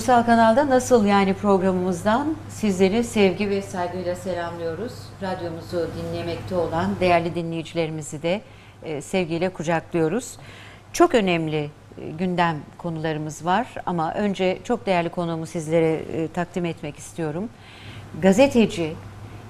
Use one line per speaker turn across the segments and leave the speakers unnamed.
Ulusal Kanal'da Nasıl Yani programımızdan sizleri sevgi ve saygıyla selamlıyoruz. Radyomuzu dinlemekte olan değerli dinleyicilerimizi de e, sevgiyle kucaklıyoruz. Çok önemli e, gündem konularımız var ama önce çok değerli konuğumu sizlere e, takdim etmek istiyorum. Gazeteci,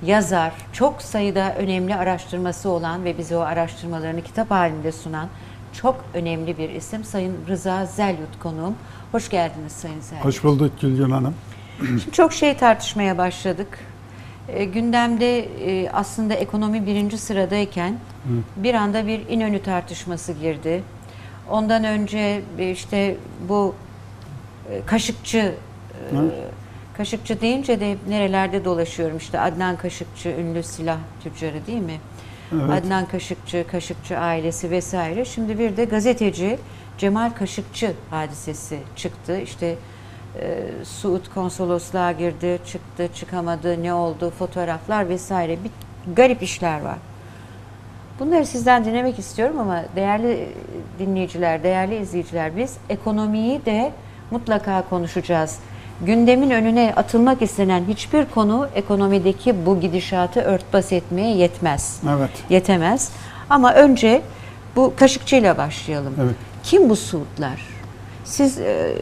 yazar, çok sayıda önemli araştırması olan ve bize o araştırmalarını kitap halinde sunan çok önemli bir isim Sayın Rıza Zelyut konuğum. Hoş geldiniz Sayın Zelyut.
Hoş bulduk Gülgün Hanım.
Şimdi çok şey tartışmaya başladık. E, gündemde e, aslında ekonomi birinci sıradayken bir anda bir İnönü tartışması girdi. Ondan önce e, işte bu e, Kaşıkçı e,
Hı.
Kaşıkçı deyince de nerelerde dolaşıyorum işte Adnan Kaşıkçı ünlü silah tüccarı değil mi?
Evet.
Adnan Kaşıkçı, Kaşıkçı ailesi vesaire. Şimdi bir de gazeteci Cemal Kaşıkçı hadisesi çıktı. İşte e, Suud konsolosluğa girdi, çıktı, çıkamadı, ne oldu, fotoğraflar vesaire. Bir garip işler var. Bunları sizden dinlemek istiyorum ama değerli dinleyiciler, değerli izleyiciler biz ekonomiyi de mutlaka konuşacağız. Gündemin önüne atılmak istenen hiçbir konu ekonomideki bu gidişatı örtbas etmeye yetmez.
Evet.
Yetemez. Ama önce bu Kaşıkçı'yla başlayalım.
Evet.
Kim bu Suudlar? Siz e,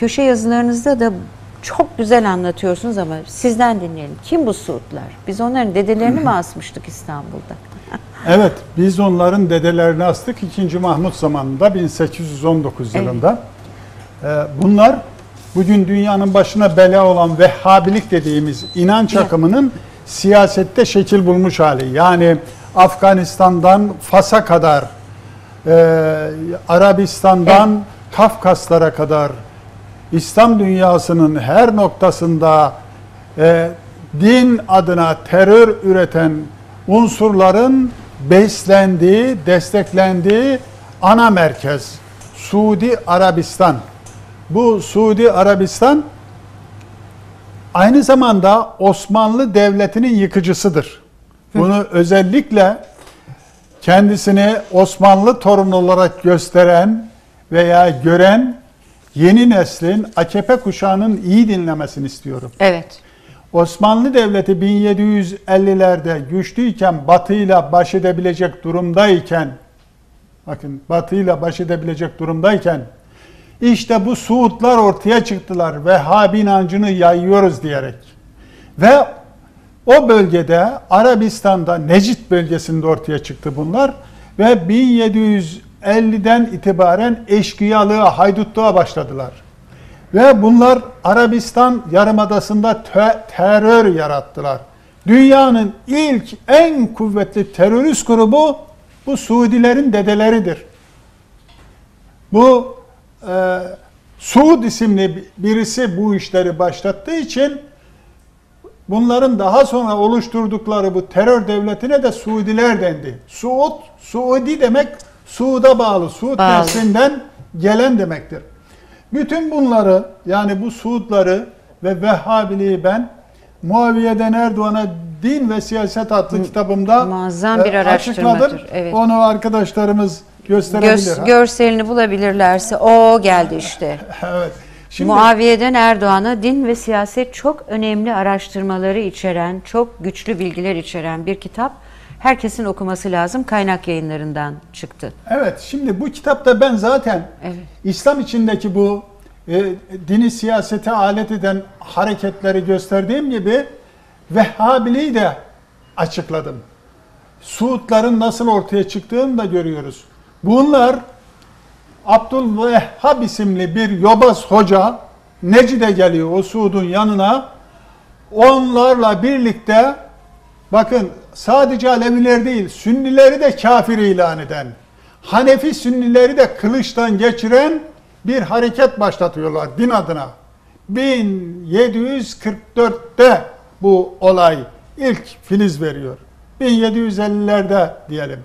köşe yazılarınızda da çok güzel anlatıyorsunuz ama sizden dinleyelim. Kim bu Suudlar? Biz onların dedelerini mi asmıştık İstanbul'da?
Evet, biz onların dedelerini astık 2. Mahmut zamanında 1819
Evet.
yılında. Ee, Bunlar bugün dünyanın başına bela olan Vehhabilik dediğimiz inanç
Evet.
akımının siyasette şekil bulmuş hali. Yani Afganistan'dan Fas'a kadar, e, Arabistan'dan Kafkaslara kadar İslam dünyasının her noktasında e, din adına terör üreten unsurların beslendiği, desteklendiği ana merkez Suudi Arabistan. Bu Suudi Arabistan aynı zamanda Osmanlı Devleti'nin yıkıcısıdır. Bunu özellikle kendisini Osmanlı torunu olarak gösteren veya gören yeni neslin AKP kuşağının iyi dinlemesini istiyorum.
Evet.
Osmanlı Devleti 1750'lerde güçlüyken Batı'yla baş edebilecek durumdayken bakın Batı'yla baş edebilecek durumdayken işte bu Suudlar ortaya çıktılar. Vehhabi inancını yayıyoruz diyerek. Ve o bölgede Arabistan'da Necit bölgesinde ortaya çıktı bunlar ve 1750'den itibaren eşkıyalığa, haydutluğa başladılar. Ve bunlar Arabistan yarımadasında te- terör yarattılar. Dünyanın ilk en kuvvetli terörist grubu bu Suudilerin dedeleridir. Bu e, Suud isimli birisi bu işleri başlattığı için bunların daha sonra oluşturdukları bu terör devletine de Suudiler dendi. Suud, Suudi demek Suud'a bağlı, Suud neslinden gelen demektir. Bütün bunları yani bu Suudları ve Vehhabiliği ben Muaviye'den Erdoğan'a Din ve Siyaset adlı kitabımda
muazzam bir
e, açıkladım.
evet.
Onu arkadaşlarımız gösterebilir.
Göz, görselini bulabilirlerse o geldi işte.
evet. Şimdi
Muaviye'den Erdoğan'a din ve siyaset çok önemli araştırmaları içeren, çok güçlü bilgiler içeren bir kitap. Herkesin okuması lazım. Kaynak yayınlarından çıktı.
Evet, şimdi bu kitapta ben zaten
Evet.
İslam içindeki bu e, dini siyasete alet eden hareketleri gösterdiğim gibi Vehhabiliği de açıkladım. Suudların nasıl ortaya çıktığını da görüyoruz. Bunlar Abdülvehhab isimli bir yobaz hoca Necide geliyor o Suud'un yanına. Onlarla birlikte bakın sadece Aleviler değil Sünnileri de kafir ilan eden, Hanefi Sünnileri de kılıçtan geçiren bir hareket başlatıyorlar din adına. 1744'te bu olay ilk filiz veriyor. 1750'lerde diyelim.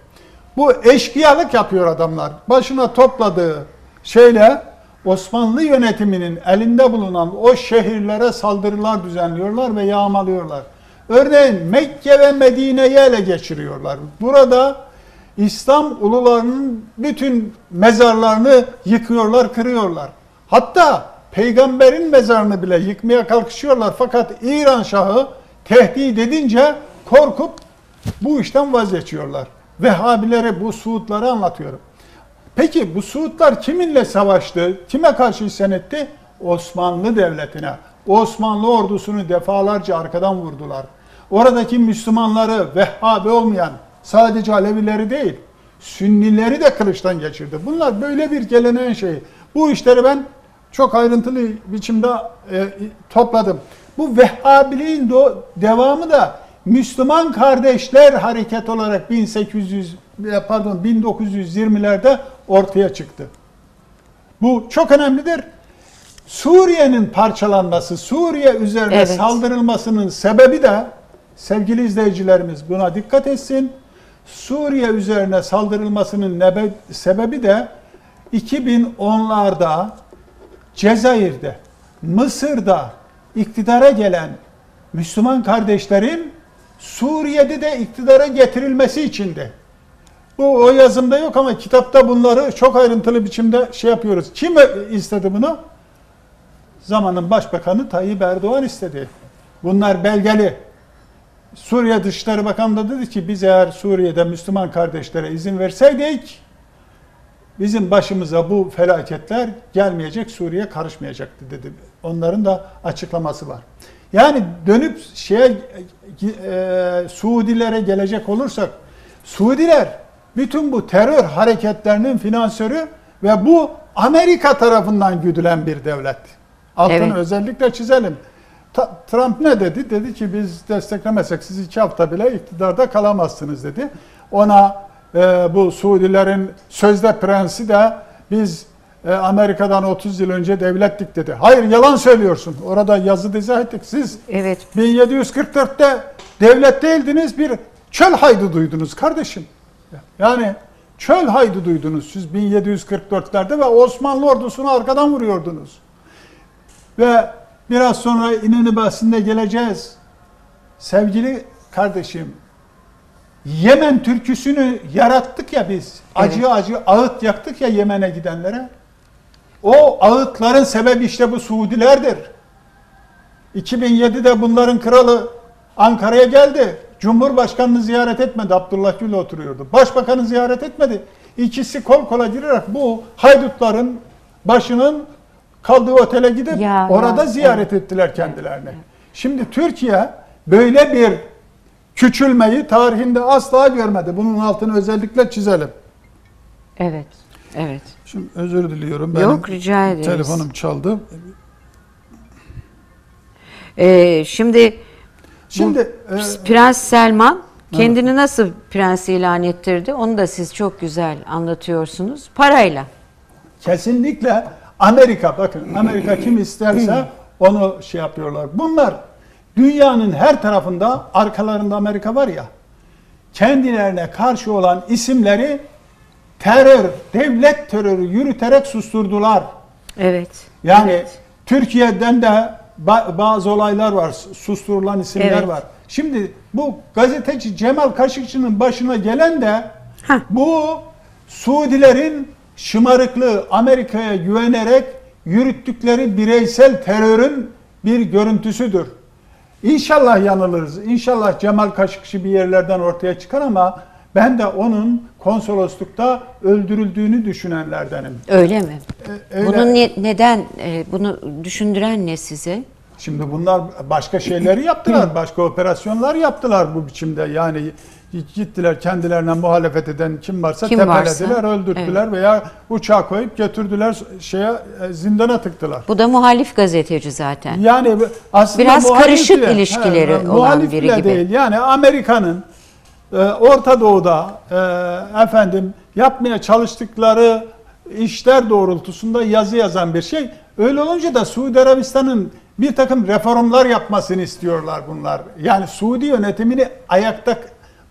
Bu eşkıyalık yapıyor adamlar. Başına topladığı şeyle Osmanlı yönetiminin elinde bulunan o şehirlere saldırılar düzenliyorlar ve yağmalıyorlar. Örneğin Mekke ve Medine'yi ele geçiriyorlar. Burada İslam ulularının bütün mezarlarını yıkıyorlar, kırıyorlar. Hatta peygamberin mezarını bile yıkmaya kalkışıyorlar. Fakat İran Şahı tehdit edince korkup bu işten vazgeçiyorlar. Vehhabileri bu Suudları anlatıyorum. Peki bu Suudlar kiminle savaştı? Kime karşı isyan etti? Osmanlı Devleti'ne. Osmanlı ordusunu defalarca arkadan vurdular. Oradaki Müslümanları Vehhabi olmayan sadece Alevileri değil, Sünnileri de kılıçtan geçirdi. Bunlar böyle bir geleneğin şeyi. Bu işleri ben çok ayrıntılı biçimde e, topladım. Bu Vehhabiliğin do- devamı da Müslüman Kardeşler Hareket olarak 1800 e, pardon 1920'lerde ortaya çıktı. Bu çok önemlidir. Suriye'nin parçalanması, Suriye üzerine
Evet.
saldırılmasının sebebi de sevgili izleyicilerimiz buna dikkat etsin. Suriye üzerine saldırılmasının nebe- sebebi de 2010'larda Cezayir'de, Mısır'da iktidara gelen Müslüman kardeşlerin Suriye'de de iktidara getirilmesi içindi. Bu o yazımda yok ama kitapta bunları çok ayrıntılı biçimde şey yapıyoruz. Kim istedi bunu? Zamanın Başbakanı Tayyip Erdoğan istedi. Bunlar belgeli. Suriye Dışişleri Bakanı da dedi ki biz eğer Suriye'de Müslüman kardeşlere izin verseydik bizim başımıza bu felaketler gelmeyecek, Suriye karışmayacaktı dedi. Onların da açıklaması var. Yani dönüp şeye e, Suudilere gelecek olursak Suudiler bütün bu terör hareketlerinin finansörü ve bu Amerika tarafından güdülen bir devlet. Altını
Evet.
özellikle çizelim. Ta- Trump ne dedi? Dedi ki biz desteklemesek siz iki hafta bile iktidarda kalamazsınız dedi. Ona e, bu Suudilerin sözde prensi de biz e, Amerika'dan 30 yıl önce devlettik dedi. Hayır yalan söylüyorsun. Orada yazı izah ettik. Siz
Evet.
1744'te devlet değildiniz bir çöl hayduduydunuz kardeşim. Yani çöl hayduduydunuz siz 1744'lerde ve Osmanlı ordusunu arkadan vuruyordunuz. Ve biraz sonra İnönü bahsinde geleceğiz. Sevgili kardeşim, Yemen türküsünü yarattık ya biz. Acı
Evet.
acı ağıt yaktık ya Yemen'e gidenlere. O ağıtların sebebi işte bu Suudilerdir. 2007'de bunların kralı Ankara'ya geldi. Cumhurbaşkanını ziyaret etmedi. Abdullah Gül oturuyordu. Başbakanı ziyaret etmedi. İkisi kol kola girerek bu haydutların başının kaldığı otele gidip
Ya,
orada
ya,
ziyaret ettiler kendilerini. Şimdi Türkiye böyle bir küçülmeyi tarihinde asla görmedi. Bunun altını özellikle çizelim.
Evet. Evet.
Şimdi özür diliyorum.
Yok, rica ederiz.
Telefonum çaldı.
Ee, şimdi
Şimdi e,
Prens Selman kendini nasıl prens ilan ettirdi? Onu da siz çok güzel anlatıyorsunuz. Parayla.
Kesinlikle Amerika bakın Amerika kim isterse onu şey yapıyorlar. Bunlar dünyanın her tarafında arkalarında Amerika var ya kendilerine karşı olan isimleri terör, devlet terörü yürüterek susturdular.
Evet.
Yani
Evet.
Türkiye'den de ba- bazı olaylar var, susturulan isimler
Evet.
var. Şimdi bu gazeteci Cemal Kaşıkçı'nın başına gelen de
Heh.
bu Suudilerin şımarıklığı Amerika'ya güvenerek yürüttükleri bireysel terörün bir görüntüsüdür. İnşallah yanılırız. İnşallah Cemal Kaşıkçı bir yerlerden ortaya çıkar ama ben de onun konsoloslukta öldürüldüğünü düşünenlerdenim.
Öyle mi?
E, öyle-
Bunu ne- neden e, bunu düşündüren ne size?
Şimdi bunlar başka şeyleri yaptılar, başka operasyonlar yaptılar bu biçimde. Yani gittiler kendilerine muhalefet eden kim varsa
Kim
tepelediler,
varsa,
öldürttüler veya uçağa koyup götürdüler şeye e, zindana tıktılar.
Bu da muhalif gazeteci zaten.
Yani aslında
Biraz karışık ilişkileri
he,
olan biri gibi.
değil. Yani Amerika'nın e, Orta Doğu'da e, efendim yapmaya çalıştıkları işler doğrultusunda yazı yazan bir şey. Öyle olunca da Suudi Arabistan'ın bir takım reformlar yapmasını istiyorlar bunlar. Yani Suudi yönetimini ayakta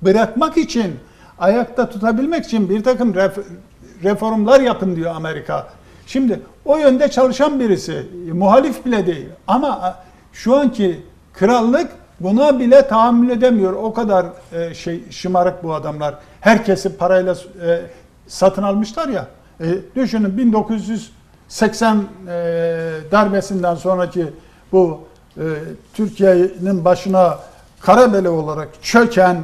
bırakmak için, ayakta tutabilmek için bir takım ref- reformlar yapın diyor Amerika. Şimdi o yönde çalışan birisi, muhalif bile değil. Ama şu anki krallık buna bile tahammül edemiyor. O kadar e, şey şımarık bu adamlar. Herkesi parayla e, satın almışlar ya. E, düşünün 80 e, darbesinden sonraki bu e, Türkiye'nin başına Karabeli olarak çöken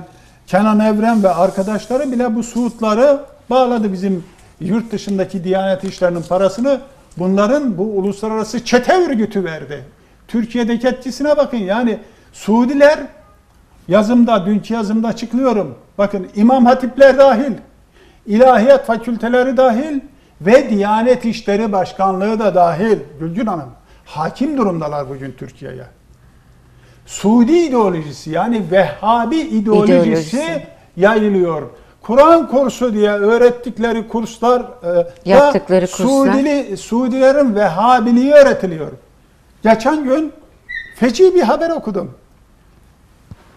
Kenan Evren ve arkadaşları bile bu Suudları bağladı bizim yurt dışındaki Diyanet İşleri'nin parasını bunların bu uluslararası çete örgütü verdi. Türkiye'deki etkisine bakın yani Suudiler yazımda, dünkü yazımda açıklıyorum. Bakın İmam Hatipler dahil, ilahiyat fakülteleri dahil ve Diyanet İşleri Başkanlığı da dahil Gülgün Hanım hakim durumdalar bugün Türkiye'ye. Suudi ideolojisi yani Vehhabi ideolojisi,
İdeolojisi.
yayılıyor. Kur'an kursu diye öğrettikleri kurslar e,
Yaptıkları kurslar.
Suudili, Suudilerin Vehhabiliği öğretiliyor. Geçen gün feci bir haber okudum.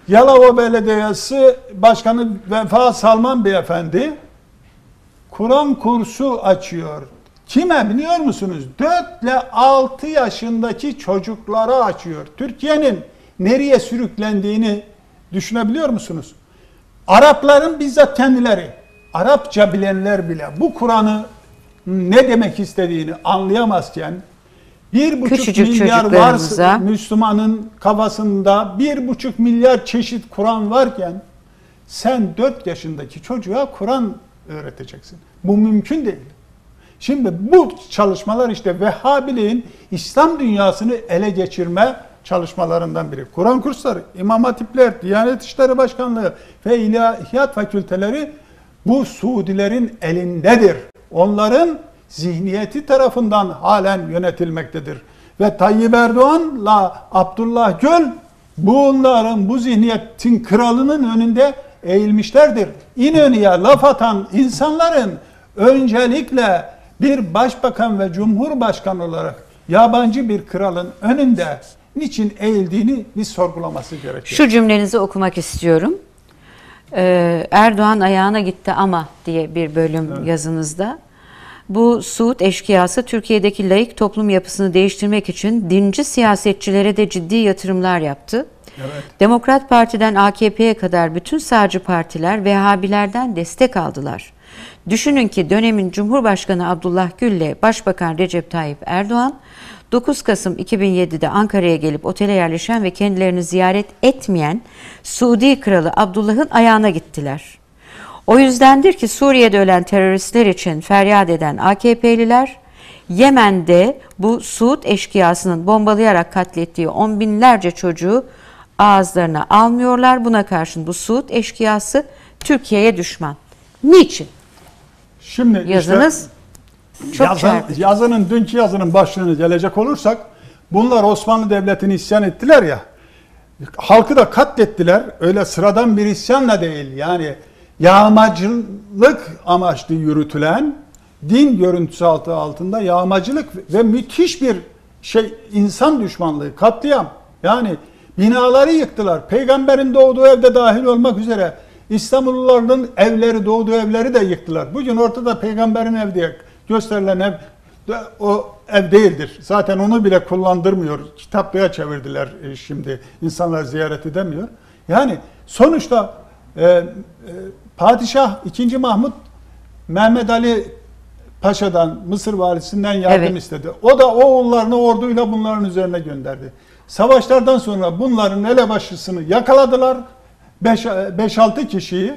Yalova Belediyesi Başkanı Vefa Salman Beyefendi Kur'an kursu açıyor. Kime biliyor musunuz? 4 ile 6 yaşındaki çocuklara açıyor. Türkiye'nin nereye sürüklendiğini düşünebiliyor musunuz? Arapların bizzat kendileri, Arapça bilenler bile bu Kur'an'ı ne demek istediğini anlayamazken bir buçuk milyar varsa Müslümanın kafasında bir buçuk milyar çeşit Kur'an varken sen 4 yaşındaki çocuğa Kur'an öğreteceksin. Bu mümkün değil. Şimdi bu çalışmalar işte Vehhabiliğin İslam dünyasını ele geçirme çalışmalarından biri. Kur'an kursları, İmam Hatipler, Diyanet İşleri Başkanlığı ve İlahiyat Fakülteleri bu Suudilerin elindedir. Onların zihniyeti tarafından halen yönetilmektedir. Ve Tayyip Erdoğan'la Abdullah Gül bunların bu zihniyetin kralının önünde eğilmişlerdir. İnönü'ye laf atan insanların öncelikle bir başbakan ve cumhurbaşkanı olarak yabancı bir kralın önünde niçin eğildiğini bir sorgulaması gerekiyor.
Şu cümlenizi okumak istiyorum. Ee, Erdoğan ayağına gitti ama diye bir bölüm yazınızda. Bu Suud eşkıyası Türkiye'deki laik toplum yapısını değiştirmek için dinci siyasetçilere de ciddi yatırımlar yaptı.
Evet.
Demokrat Parti'den AKP'ye kadar bütün sağcı partiler Vehhabilerden destek aldılar. Düşünün ki dönemin Cumhurbaşkanı Abdullah Gül ile Başbakan Recep Tayyip Erdoğan 9 Kasım 2007'de Ankara'ya gelip otele yerleşen ve kendilerini ziyaret etmeyen Suudi Kralı Abdullah'ın ayağına gittiler. O yüzdendir ki Suriye'de ölen teröristler için feryat eden AKP'liler Yemen'de bu Suud eşkıyasının bombalayarak katlettiği on binlerce çocuğu ağızlarına almıyorlar. Buna karşın bu Suud eşkıyası Türkiye'ye düşman. Niçin?
Şimdi işte-
Yazınız çok
Yazın-
çarpıcı.
yazının dünkü yazının başlığını gelecek olursak bunlar Osmanlı Devleti'ni isyan ettiler ya halkı da katlettiler öyle sıradan bir isyanla değil yani yağmacılık amaçlı yürütülen din görüntüsü altı altında yağmacılık ve müthiş bir şey insan düşmanlığı katliam yani binaları yıktılar peygamberin doğduğu evde dahil olmak üzere İstanbulluların evleri doğduğu evleri de yıktılar bugün ortada peygamberin evi diye gösterilen ev o ev değildir. Zaten onu bile kullandırmıyor. Kitaplığa çevirdiler e, şimdi. İnsanlar ziyaret edemiyor. Yani sonuçta e, e, Padişah 2. Mahmut Mehmet Ali Paşa'dan, Mısır valisinden yardım
Evet.
istedi. O da oğullarını orduyla bunların üzerine gönderdi. Savaşlardan sonra bunların elebaşısını yakaladılar. 5-6 kişiyi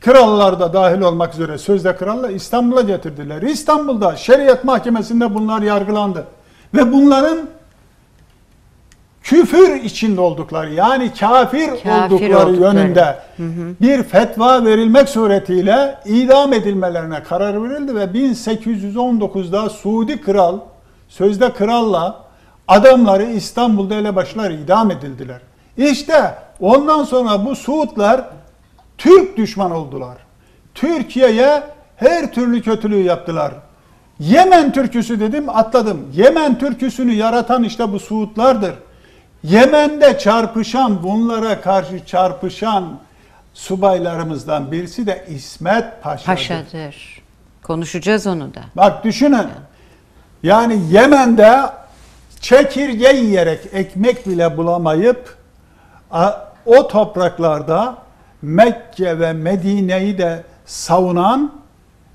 krallar da dahil olmak üzere sözde kralla İstanbul'a getirdiler. İstanbul'da şeriat mahkemesinde bunlar yargılandı. Ve bunların küfür içinde oldukları yani kafir,
Kafir
oldukları,
oldukları.
yönünde bir fetva verilmek suretiyle idam edilmelerine karar verildi ve 1819'da Suudi kral sözde kralla adamları İstanbul'da elebaşılar idam edildiler. İşte ondan sonra bu Suudlar Türk düşman oldular. Türkiye'ye her türlü kötülüğü yaptılar. Yemen türküsü dedim atladım. Yemen türküsünü yaratan işte bu Suudlardır. Yemen'de çarpışan bunlara karşı çarpışan subaylarımızdan birisi de İsmet Paşa'dır.
Paşadır. Konuşacağız onu da.
Bak düşünün. Yani Yemen'de çekirge yiyerek ekmek bile bulamayıp o topraklarda Mekke ve Medine'yi de savunan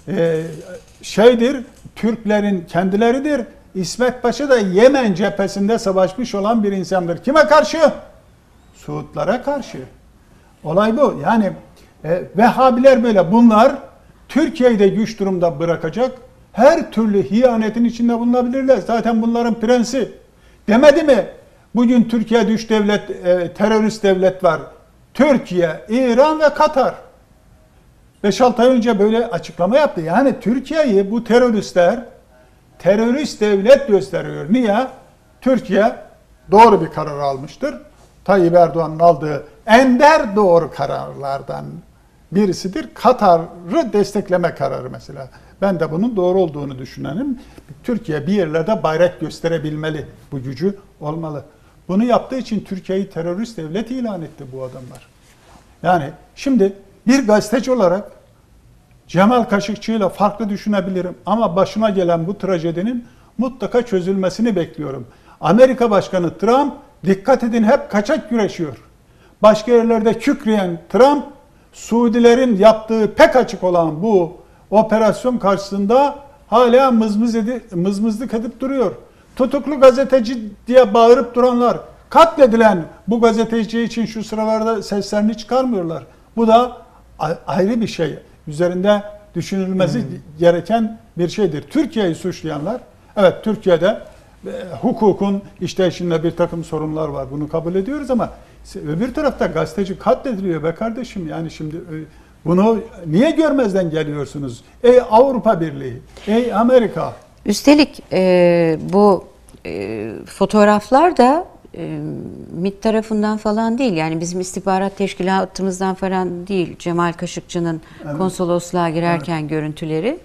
e, şeydir, Türklerin kendileridir. İsmet Paşa da Yemen cephesinde savaşmış olan bir insandır. Kime karşı? Suudlara karşı. Olay bu. Yani e, Vehhabiler böyle. Bunlar Türkiye'yi de güç durumda bırakacak. Her türlü hiyanetin içinde bulunabilirler. Zaten bunların prensi. Demedi mi? Bugün Türkiye'de üç devlet, e, terörist devlet var. Türkiye, İran ve Katar. 5-6 ay önce böyle açıklama yaptı. Yani Türkiye'yi bu teröristler terörist devlet gösteriyor. Niye? Türkiye doğru bir karar almıştır. Tayyip Erdoğan'ın aldığı ender doğru kararlardan birisidir. Katar'ı destekleme kararı mesela. Ben de bunun doğru olduğunu düşünenim. Türkiye bir yerlerde bayrak gösterebilmeli. Bu gücü olmalı. Bunu yaptığı için Türkiye'yi terörist devlet ilan etti bu adamlar. Yani şimdi bir gazeteci olarak Cemal Kaşıkçı ile farklı düşünebilirim ama başına gelen bu trajedinin mutlaka çözülmesini bekliyorum. Amerika Başkanı Trump dikkat edin hep kaçak güreşiyor. Başka yerlerde kükreyen Trump Suudilerin yaptığı pek açık olan bu operasyon karşısında hala mızmız edi, mızmızlık edip duruyor. Tutuklu gazeteci diye bağırıp duranlar katledilen bu gazeteci için şu sıralarda seslerini çıkarmıyorlar. Bu da ayrı bir şey. Üzerinde düşünülmesi gereken bir şeydir. Türkiye'yi suçlayanlar, evet Türkiye'de e, hukukun işleyişinde bir takım sorunlar var. Bunu kabul ediyoruz ama öbür tarafta gazeteci katlediliyor be kardeşim. Yani şimdi e, bunu niye görmezden geliyorsunuz? Ey Avrupa Birliği, ey Amerika.
Üstelik e, bu e, fotoğraflar da e, MİT tarafından falan değil. Yani bizim istihbarat teşkilatımızdan falan değil. Cemal Kaşıkçı'nın konsolosluğa girerken görüntüleri.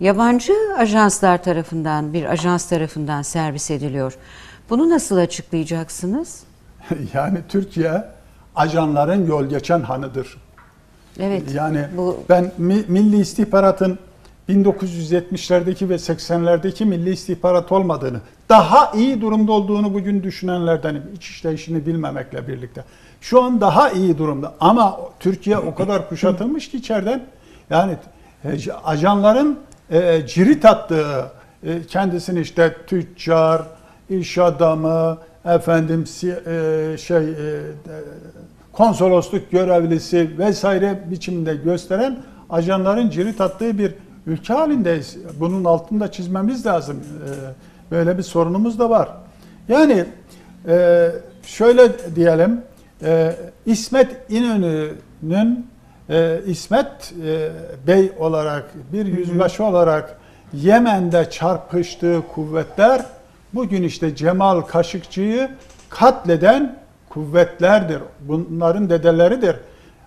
Yabancı ajanslar tarafından, bir ajans tarafından servis ediliyor. Bunu nasıl açıklayacaksınız?
yani Türkiye ajanların yol geçen hanıdır.
Evet.
Yani
bu
ben mi- Milli İstihbarat'ın 1970'lerdeki ve 80'lerdeki milli istihbarat olmadığını, daha iyi durumda olduğunu bugün düşünenlerdenim. İç işleyişini bilmemekle birlikte. Şu an daha iyi durumda ama Türkiye o kadar kuşatılmış ki içeriden yani e, ajanların e, cirit attığı e, kendisini işte tüccar, iş adamı, efendim e, şey konsolosluk görevlisi vesaire biçimde gösteren ajanların cirit attığı bir ülke halindeyiz. Bunun altında çizmemiz lazım. Ee, Böyle bir sorunumuz da var. Yani e, şöyle diyelim, e, İsmet İnönü'nün e, İsmet e, Bey olarak, bir yüzbaşı olarak Yemen'de çarpıştığı kuvvetler bugün işte Cemal Kaşıkçı'yı katleden kuvvetlerdir. Bunların dedeleridir.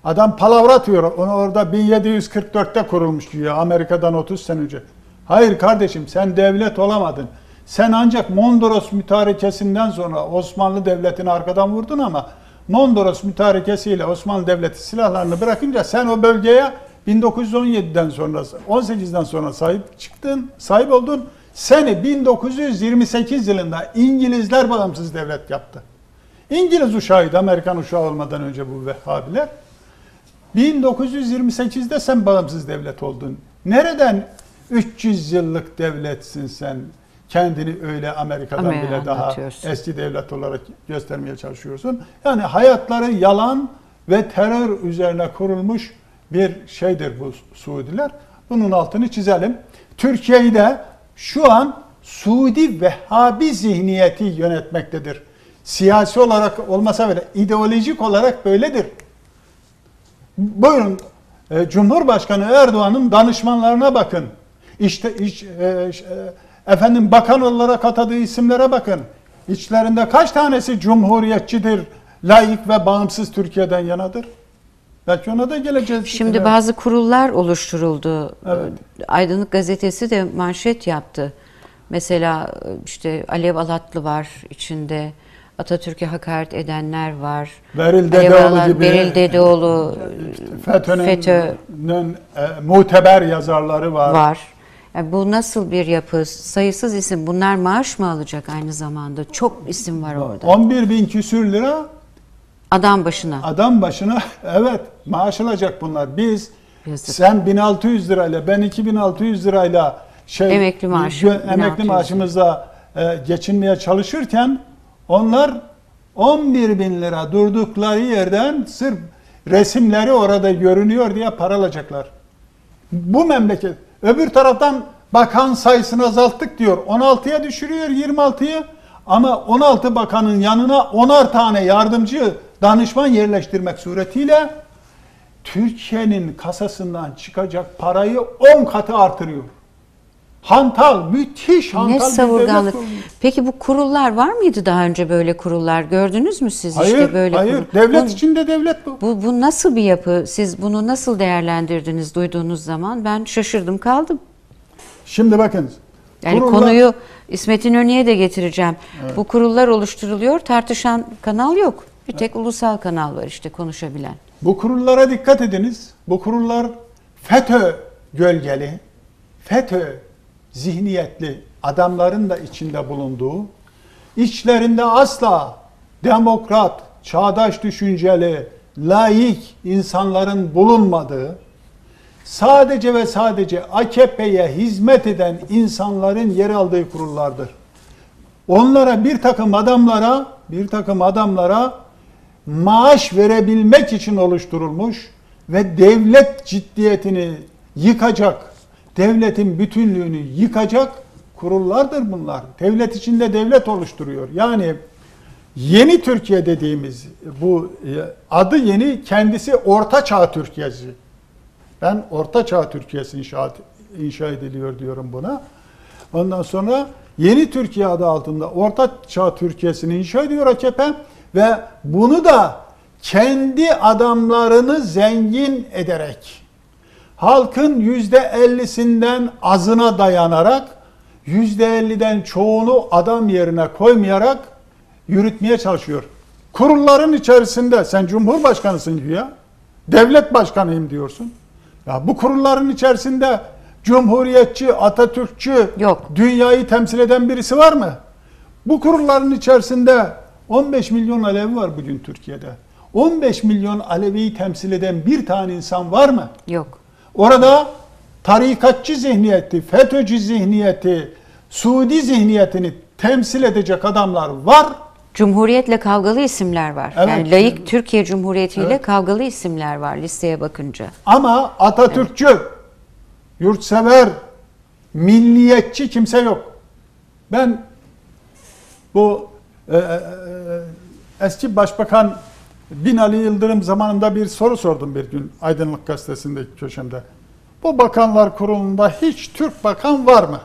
Adam palavra atıyor. Onu orada 1744'te kurulmuş güya Amerika'dan 30 sene önce. Hayır kardeşim sen devlet olamadın. Sen ancak Mondros mütarekesinden sonra Osmanlı Devleti'ni arkadan vurdun ama Mondros mütarekesiyle Osmanlı Devleti silahlarını bırakınca sen o bölgeye 1917'den sonra 18'den sonra sahip çıktın, sahip oldun. Seni 1928 yılında İngilizler bağımsız devlet yaptı. İngiliz uşağıydı Amerikan uşağı olmadan önce bu Vehhabiler. 1928'de sen bağımsız devlet oldun. Nereden 300 yıllık devletsin sen? Kendini öyle Amerika'dan
Ama
bile daha eski devlet olarak göstermeye çalışıyorsun. Yani hayatları yalan ve terör üzerine kurulmuş bir şeydir bu Suudiler. Bunun altını çizelim. Türkiye'yi de şu an Suudi Vehhabi zihniyeti yönetmektedir. Siyasi olarak olmasa bile ideolojik olarak böyledir. Buyurun e, Cumhurbaşkanı Erdoğan'ın danışmanlarına bakın. İşte iç, e, e, efendim bakan olarak atadığı isimlere bakın. İçlerinde kaç tanesi cumhuriyetçidir, layık ve bağımsız Türkiye'den yanadır? Belki ona da geleceğiz.
Şimdi
Evet.
bazı kurullar oluşturuldu.
Evet.
Aydınlık gazetesi de manşet yaptı. Mesela işte Alev Alatlı var içinde. Atatürk'e hakaret edenler var.
Beril Dedeoğlu gibi
Beril Dedeoğlu
FETÖ'nün
FETÖ
e, muteber yazarları var.
var. Yani bu nasıl bir yapı? Sayısız isim. Bunlar maaş mı alacak aynı zamanda? Çok isim var orada.
11 bin küsür lira
Adam başına.
Adam başına evet maaş alacak bunlar. Biz
Yazık.
Sen 1600 lirayla ben 2600 lirayla şey
Emekli maaşı,
emekli
1600 lira.
maaşımızla e, geçinmeye çalışırken onlar 11 bin lira durdukları yerden sırf resimleri orada görünüyor diye para alacaklar. Bu memleket öbür taraftan bakan sayısını azalttık diyor. 16'ya düşürüyor 26'yı ama 16 bakanın yanına 10'ar tane yardımcı danışman yerleştirmek suretiyle Türkiye'nin kasasından çıkacak parayı 10 katı artırıyor. Hantal, müthiş hantal
Ne savurganlık. Peki bu kurullar var mıydı daha önce böyle kurullar? Gördünüz mü siz
Hayır,
işte böyle
hayır.
kurul-
Devlet
Bu-
içinde devlet bu.
Bu, bu nasıl bir yapı? Siz bunu nasıl değerlendirdiniz duyduğunuz zaman? Ben şaşırdım kaldım.
Şimdi bakın.
Yani
kurullar-
konuyu İsmet İnönü'ye de getireceğim. Bu kurullar oluşturuluyor, tartışan kanal yok. Bir tek ulusal kanal var işte konuşabilen.
Bu kurullara dikkat ediniz. Bu kurullar FETÖ gölgeli, FETÖ zihniyetli adamların da içinde bulunduğu, içlerinde asla demokrat, çağdaş düşünceli, laik insanların bulunmadığı, sadece ve sadece AKP'ye hizmet eden insanların yer aldığı kurullardır. Onlara bir takım adamlara, bir takım adamlara maaş verebilmek için oluşturulmuş ve devlet ciddiyetini yıkacak, devletin bütünlüğünü yıkacak kurullardır bunlar. Devlet içinde devlet oluşturuyor. Yani yeni Türkiye dediğimiz bu e, adı yeni kendisi Orta Çağ Türkiye'si. Ben Orta Çağ Türkiye'si inşa, inşa ediliyor diyorum buna. Ondan sonra yeni Türkiye adı altında Orta Çağ Türkiye'sini inşa ediyor AKP ve bunu da kendi adamlarını zengin ederek halkın yüzde ellisinden azına dayanarak yüzde elliden çoğunu adam yerine koymayarak yürütmeye çalışıyor. Kurulların içerisinde sen cumhurbaşkanısın ya. Devlet başkanıyım diyorsun. Ya bu kurulların içerisinde cumhuriyetçi, Atatürkçü,
Yok.
dünyayı temsil eden birisi var mı? Bu kurulların içerisinde 15 milyon Alevi var bugün Türkiye'de. 15 milyon Alevi'yi temsil eden bir tane insan var mı?
Yok.
Orada tarikatçı zihniyeti, FETÖ'cü zihniyeti, Suudi zihniyetini temsil edecek adamlar var.
Cumhuriyetle kavgalı isimler var.
Evet.
Yani layık Türkiye Cumhuriyeti ile
Evet.
kavgalı isimler var listeye bakınca.
Ama Atatürkçü, yurtsever, milliyetçi kimse yok. Ben bu e, e, e, eski başbakan Binali Yıldırım zamanında bir soru sordum bir gün Aydınlık Gazetesi'ndeki köşemde. Bu bakanlar kurulunda hiç Türk bakan var mı?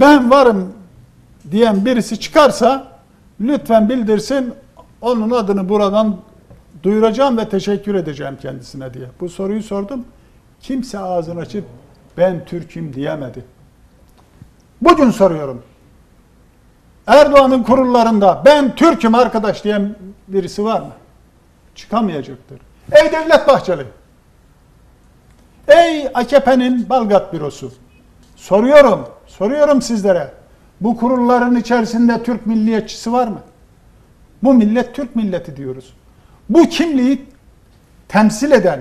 Ben varım diyen birisi çıkarsa lütfen bildirsin onun adını buradan duyuracağım ve teşekkür edeceğim kendisine diye. Bu soruyu sordum. Kimse ağzını açıp ben Türk'üm diyemedi. Bugün soruyorum. Erdoğan'ın kurullarında ben Türk'üm arkadaş diyen birisi var mı? Çıkamayacaktır. Ey Devlet Bahçeli. Ey AKP'nin Balgat bürosu. Soruyorum, soruyorum sizlere. Bu kurulların içerisinde Türk milliyetçisi var mı? Bu millet Türk milleti diyoruz. Bu kimliği temsil eden,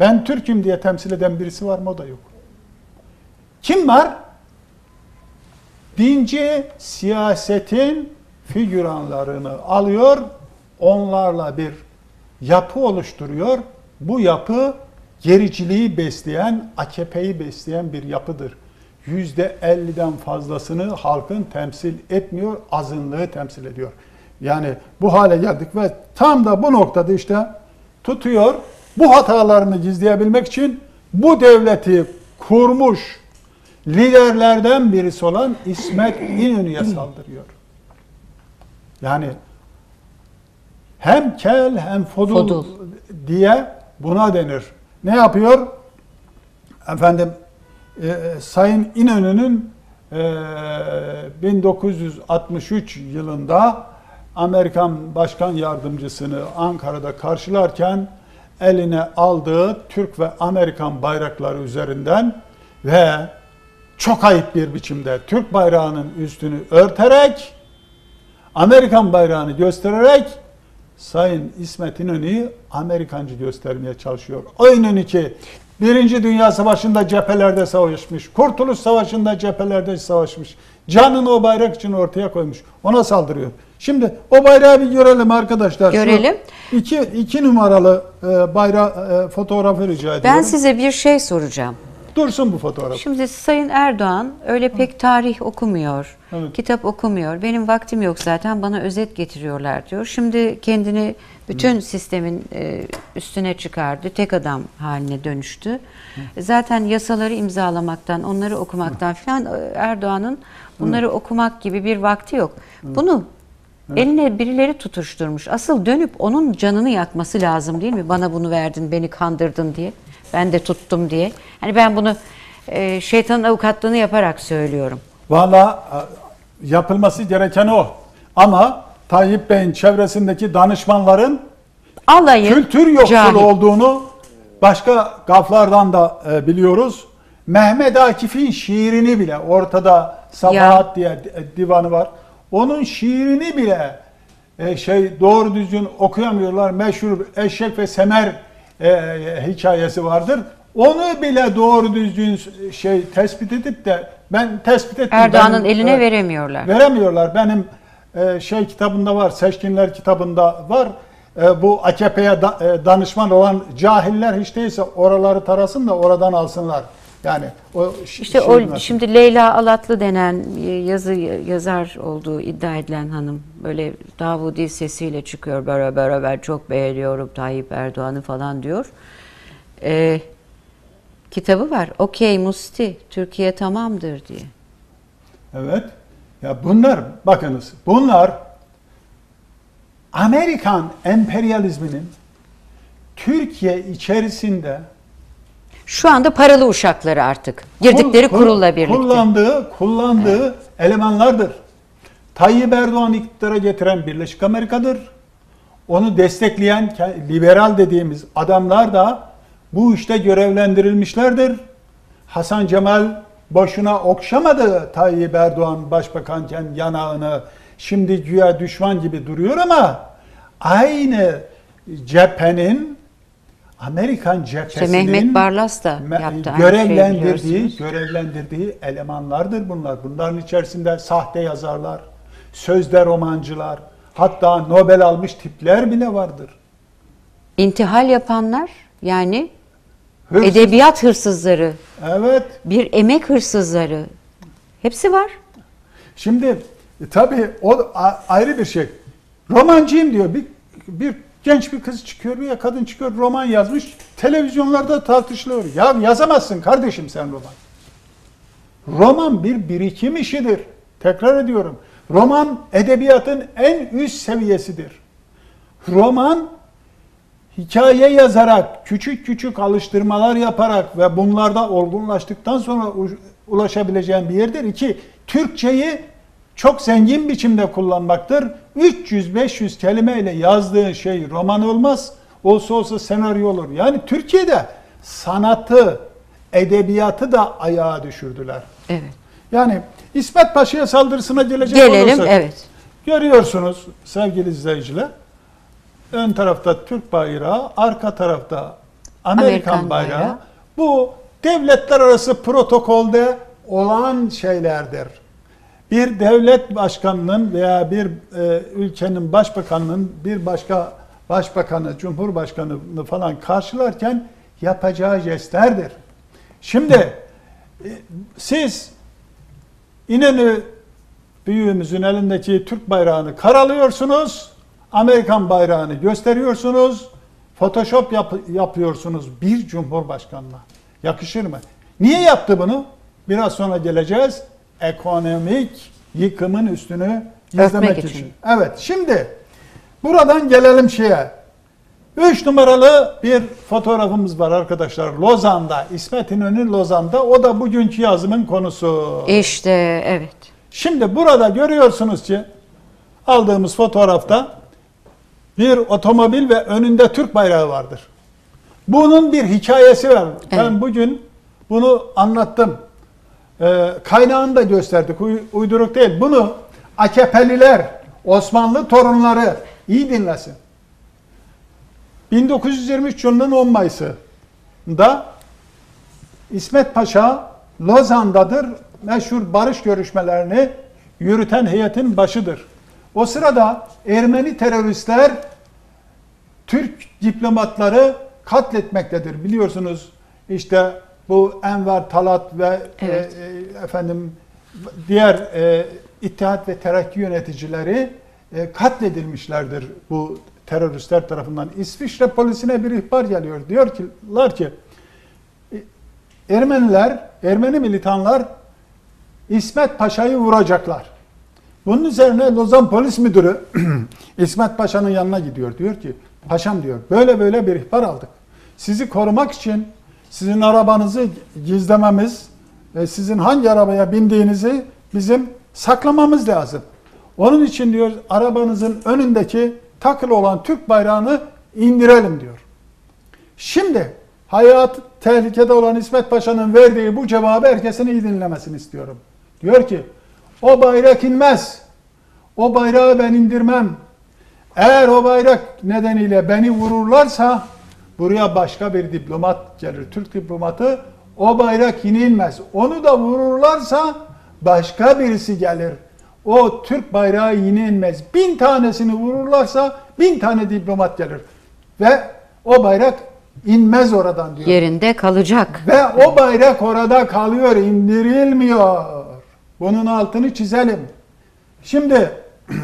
ben Türk'üm diye temsil eden birisi var mı? O da yok. Kim var? Dinci siyasetin figüranlarını alıyor, onlarla bir yapı oluşturuyor. Bu yapı gericiliği besleyen, AKP'yi besleyen bir yapıdır. Yüzde 50'den fazlasını halkın temsil etmiyor, azınlığı temsil ediyor. Yani bu hale geldik ve tam da bu noktada işte tutuyor. Bu hatalarını gizleyebilmek için bu devleti kurmuş liderlerden birisi olan İsmet İnönü'ye saldırıyor. Yani hem kel hem fodul,
Fodul.
diye buna denir. Ne yapıyor? Efendim e, e, Sayın İnönü'nün e, 1963 yılında Amerikan Başkan Yardımcısını Ankara'da karşılarken eline aldığı Türk ve Amerikan bayrakları üzerinden ve çok ayıp bir biçimde Türk bayrağının üstünü örterek Amerikan bayrağını göstererek Sayın İsmet İnönü'yü Amerikancı göstermeye çalışıyor. O İnönü ki Birinci Dünya Savaşı'nda cephelerde savaşmış, Kurtuluş Savaşı'nda cephelerde savaşmış, canını o bayrak için ortaya koymuş, ona saldırıyor. Şimdi o bayrağı bir görelim arkadaşlar. Şu
Görelim.
iki, iki numaralı e, bayrağı, e, fotoğrafı rica ediyorum.
Ben size bir şey soracağım.
Dursun bu fotoğraf.
Şimdi Sayın Erdoğan öyle pek tarih okumuyor,
Evet.
kitap okumuyor. Benim vaktim yok zaten bana özet getiriyorlar diyor. Şimdi kendini bütün sistemin e, üstüne çıkardı. Tek adam haline dönüştü. Zaten yasaları imzalamaktan, onları okumaktan filan e, Erdoğan'ın bunları okumak gibi bir vakti yok. Bunu eline birileri tutuşturmuş. Asıl dönüp onun canını yakması lazım değil mi? Bana bunu verdin, beni kandırdın diye. Ben de tuttum diye. Hani ben bunu e, şeytanın avukatlığını yaparak söylüyorum.
Valla e, yapılması gereken o. Ama Tayyip Bey'in çevresindeki danışmanların
Alayı
kültür yoksul
cahil.
olduğunu başka gaflardan da e, biliyoruz. Mehmet Akif'in şiirini bile ortada Sabahat diye di- divanı var. Onun şiirini bile e, şey doğru düzgün okuyamıyorlar. Meşhur Eşek ve Semer e, hikayesi vardır. Onu bile doğru düzgün şey tespit edip de ben tespit ettim.
Erdoğan'ın eline
e,
veremiyorlar.
Veremiyorlar. Benim e, şey kitabında var, Seçkinler kitabında var. E, bu AKP'ye da- e, danışman olan cahiller hiç değilse oraları tarasın da oradan alsınlar. Yani o
İşte o
nasıl?
şimdi Leyla Alatlı denen yazı yazar olduğu iddia edilen hanım böyle Davudi sesiyle çıkıyor böyle ben çok beğeniyorum Tayyip Erdoğan'ı falan diyor. Ee, kitabı var. Okey Musti Türkiye tamamdır diye.
Evet. Ya bunlar bakınız bunlar Amerikan emperyalizminin Türkiye içerisinde
Şu anda paralı uşakları artık. Girdikleri
Kul-
kurulla birlikte.
Kullandığı, kullandığı elemanlardır. Tayyip Erdoğan iktidara getiren Birleşik Amerika'dır. Onu destekleyen liberal dediğimiz adamlar da bu işte görevlendirilmişlerdir. Hasan Cemal boşuna okşamadı Tayyip Erdoğan başbakanken yanağını. Şimdi güya düşman gibi duruyor ama aynı cephenin Amerikan
İşte
cephesinin
Mehmet Barlas da yaptı
görevlendirdiği, görevlendirdiği elemanlardır bunlar. Bunların içerisinde sahte yazarlar, sözde romancılar, hatta Nobel almış tipler bile vardır.
İntihal yapanlar yani
Hırsız-
edebiyat hırsızları,
Evet.
bir emek hırsızları hepsi var.
Şimdi tabii o ayrı bir şey. Romancıyım diyor. Bir, bir genç bir kız çıkıyor veya kadın çıkıyor roman yazmış. Televizyonlarda tartışılıyor. Ya yazamazsın kardeşim sen roman. Roman bir birikim işidir. Tekrar ediyorum. Roman edebiyatın en üst seviyesidir. Roman hikaye yazarak, küçük küçük alıştırmalar yaparak ve bunlarda olgunlaştıktan sonra ulaşabileceğin bir yerdir. İki, Türkçeyi çok zengin biçimde kullanmaktır. 300-500 kelimeyle yazdığın şey roman olmaz. Olsa olsa senaryo olur. Yani Türkiye'de sanatı, edebiyatı da ayağa düşürdüler.
Evet.
Yani İsmet Paşa'ya saldırısına gelecek
Gelelim
olursak,
evet.
Görüyorsunuz sevgili izleyiciler. Ön tarafta Türk bayrağı, arka tarafta Amerikan,
Amerikan
bayrağı.
bayrağı.
Bu devletler arası protokolde olan şeylerdir. Bir devlet başkanının veya bir e, ülkenin başbakanının bir başka başbakanı, cumhurbaşkanını falan karşılarken yapacağı jestlerdir. Şimdi e, siz İnönü büyüğümüzün elindeki Türk bayrağını karalıyorsunuz. Amerikan bayrağını gösteriyorsunuz. Photoshop yap- yapıyorsunuz bir cumhurbaşkanına. Yakışır mı? Niye yaptı bunu? Biraz sonra geleceğiz. Ekonomik yıkımın üstünü gizlemek
Örtmek
için.
için.
Evet şimdi buradan gelelim şeye. Üç numaralı bir fotoğrafımız var arkadaşlar. Lozan'da, İsmet İnönü Lozan'da. O da bugünkü yazımın konusu.
İşte evet.
Şimdi burada görüyorsunuz ki aldığımız fotoğrafta bir otomobil ve önünde Türk bayrağı vardır. Bunun bir hikayesi var. Ben bugün bunu anlattım. Ee, kaynağını da gösterdik. Uy- uyduruk değil. Bunu AKP'liler, Osmanlı torunları iyi dinlesin. 1923 yılının 10 Mayıs'ında İsmet Paşa Lozan'dadır. Meşhur barış görüşmelerini yürüten heyetin başıdır. O sırada Ermeni teröristler Türk diplomatları katletmektedir. Biliyorsunuz işte bu Enver Talat ve
Evet.
e, e, efendim diğer e, İttihat ve Terakki yöneticileri e, katledilmişlerdir bu teröristler tarafından. İsviçre polisine bir ihbar geliyor. Diyor kiler ki e, Ermeniler, Ermeni militanlar İsmet Paşa'yı vuracaklar. Bunun üzerine Lozan Polis Müdürü İsmet Paşa'nın yanına gidiyor. Diyor ki paşam diyor böyle böyle bir ihbar aldık. Sizi korumak için sizin arabanızı gizlememiz sizin hangi arabaya bindiğinizi bizim saklamamız lazım. Onun için diyor arabanızın önündeki takılı olan Türk bayrağını indirelim diyor. Şimdi hayat tehlikede olan İsmet Paşa'nın verdiği bu cevabı herkesin iyi dinlemesini istiyorum. Diyor ki o bayrak inmez. O bayrağı ben indirmem. Eğer o bayrak nedeniyle beni vururlarsa buraya başka bir diplomat gelir. Türk diplomatı o bayrak yine inmez. Onu da vururlarsa başka birisi gelir. O Türk bayrağı yine inmez. Bin tanesini vururlarsa bin tane diplomat gelir. Ve o bayrak inmez oradan diyor.
Yerinde kalacak.
Ve o bayrak orada kalıyor, indirilmiyor. Bunun altını çizelim. Şimdi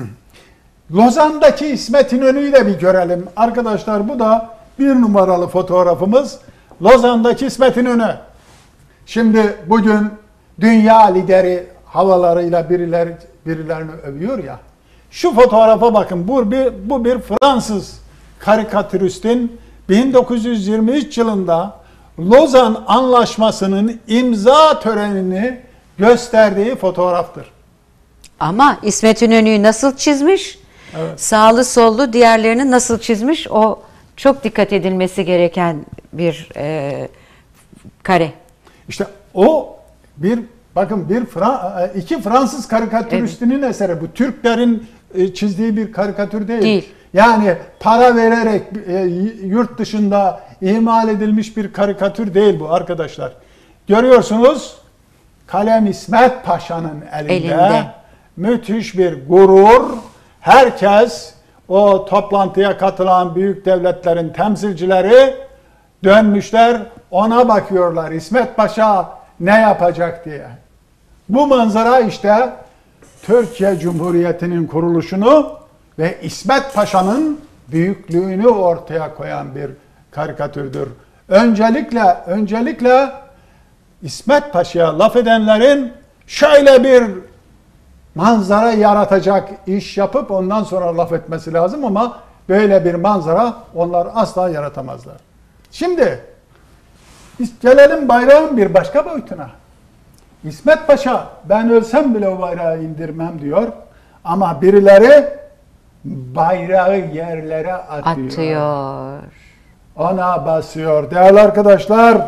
Lozan'daki İsmet İnönü'yü de bir görelim. Arkadaşlar bu da bir numaralı fotoğrafımız. Lozan'daki İsmet İnönü. Şimdi bugün dünya lideri havalarıyla birileri, birilerini övüyor ya. Şu fotoğrafa bakın. Bu bir, bu bir Fransız karikatüristin 1923 yılında Lozan Anlaşması'nın imza törenini gösterdiği fotoğraftır.
Ama İsmet İnönü'yü nasıl çizmiş?
Evet.
Sağlı sollu diğerlerini nasıl çizmiş? O çok dikkat edilmesi gereken bir e, kare.
İşte o bir bakın bir Fra- iki Fransız karikatüristinin eseri. Bu Türklerin e, çizdiği bir karikatür değil.
Değil.
Yani para vererek e, yurt dışında imal edilmiş bir karikatür değil bu arkadaşlar. Görüyorsunuz kalem İsmet Paşa'nın elinde,
Elinde.
müthiş bir gurur. Herkes o toplantıya katılan büyük devletlerin temsilcileri dönmüşler ona bakıyorlar İsmet Paşa ne yapacak diye. Bu manzara işte Türkiye Cumhuriyeti'nin kuruluşunu ve İsmet Paşa'nın büyüklüğünü ortaya koyan bir karikatürdür. Öncelikle öncelikle İsmet Paşa'ya laf edenlerin şöyle bir manzara yaratacak iş yapıp ondan sonra laf etmesi lazım ama böyle bir manzara onlar asla yaratamazlar. Şimdi gelelim bayrağın bir başka boyutuna. İsmet Paşa ben ölsem bile o bayrağı indirmem diyor. Ama birileri bayrağı yerlere atıyor.
Atıyor.
Ona basıyor. Değerli arkadaşlar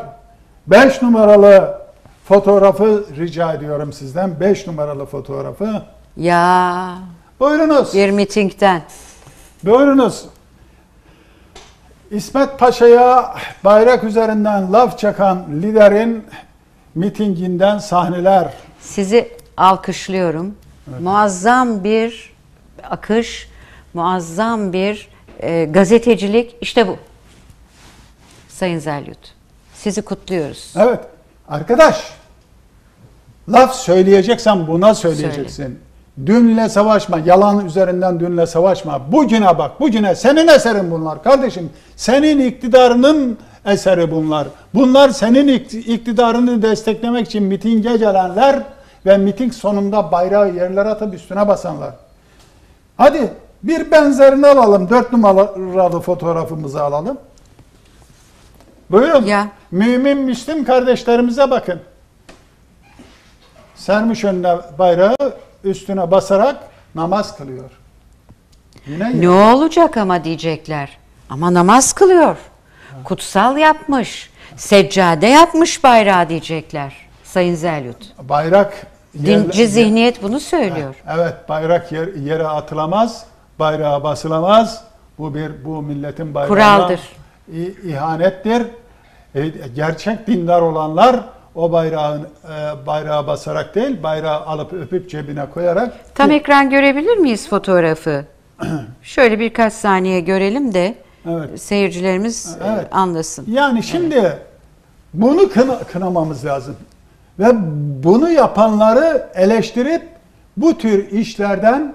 5 numaralı fotoğrafı rica ediyorum sizden. 5 numaralı fotoğrafı.
Ya
Buyurunuz.
bir mitingden.
Buyurunuz. İsmet Paşa'ya bayrak üzerinden laf çakan liderin mitinginden sahneler.
Sizi alkışlıyorum. Muazzam bir akış, muazzam bir e, gazetecilik. İşte bu. Sayın Zelyut. Sizi kutluyoruz.
Evet. Arkadaş laf söyleyeceksen buna söyleyeceksin. Dünle savaşma, yalan üzerinden dünle savaşma. Bugüne bak, bugüne senin eserin bunlar kardeşim. Senin iktidarının eseri bunlar. Bunlar senin ikt- iktidarını desteklemek için mitinge gelenler ve miting sonunda bayrağı yerlere atıp üstüne basanlar. Hadi bir benzerini alalım. Dört numaralı fotoğrafımızı alalım. Buyurun.
Ya.
Mümin Müslüm kardeşlerimize bakın. Sermiş önüne bayrağı üstüne basarak namaz kılıyor. Yine
Ne olacak ama diyecekler. Ama namaz kılıyor. Kutsal yapmış. Seccade yapmış bayrağı diyecekler. Sayın Zelyut.
bayrak
Dinci
yerle-
zihniyet bunu söylüyor.
Evet bayrak yer- yere atılamaz, bayrağa basılamaz. Bu bir bu milletin bayrağına
Kuraldır.
ihanettir. E, gerçek dindar olanlar o bayrağın e, bayrağı basarak değil, bayrağı alıp öpüp cebine koyarak
Tam ekran görebilir miyiz fotoğrafı? Şöyle birkaç saniye görelim de
Evet.
seyircilerimiz e,
Evet.
anlasın.
Yani şimdi bunu kına- kınamamız lazım. Ve bunu yapanları eleştirip bu tür işlerden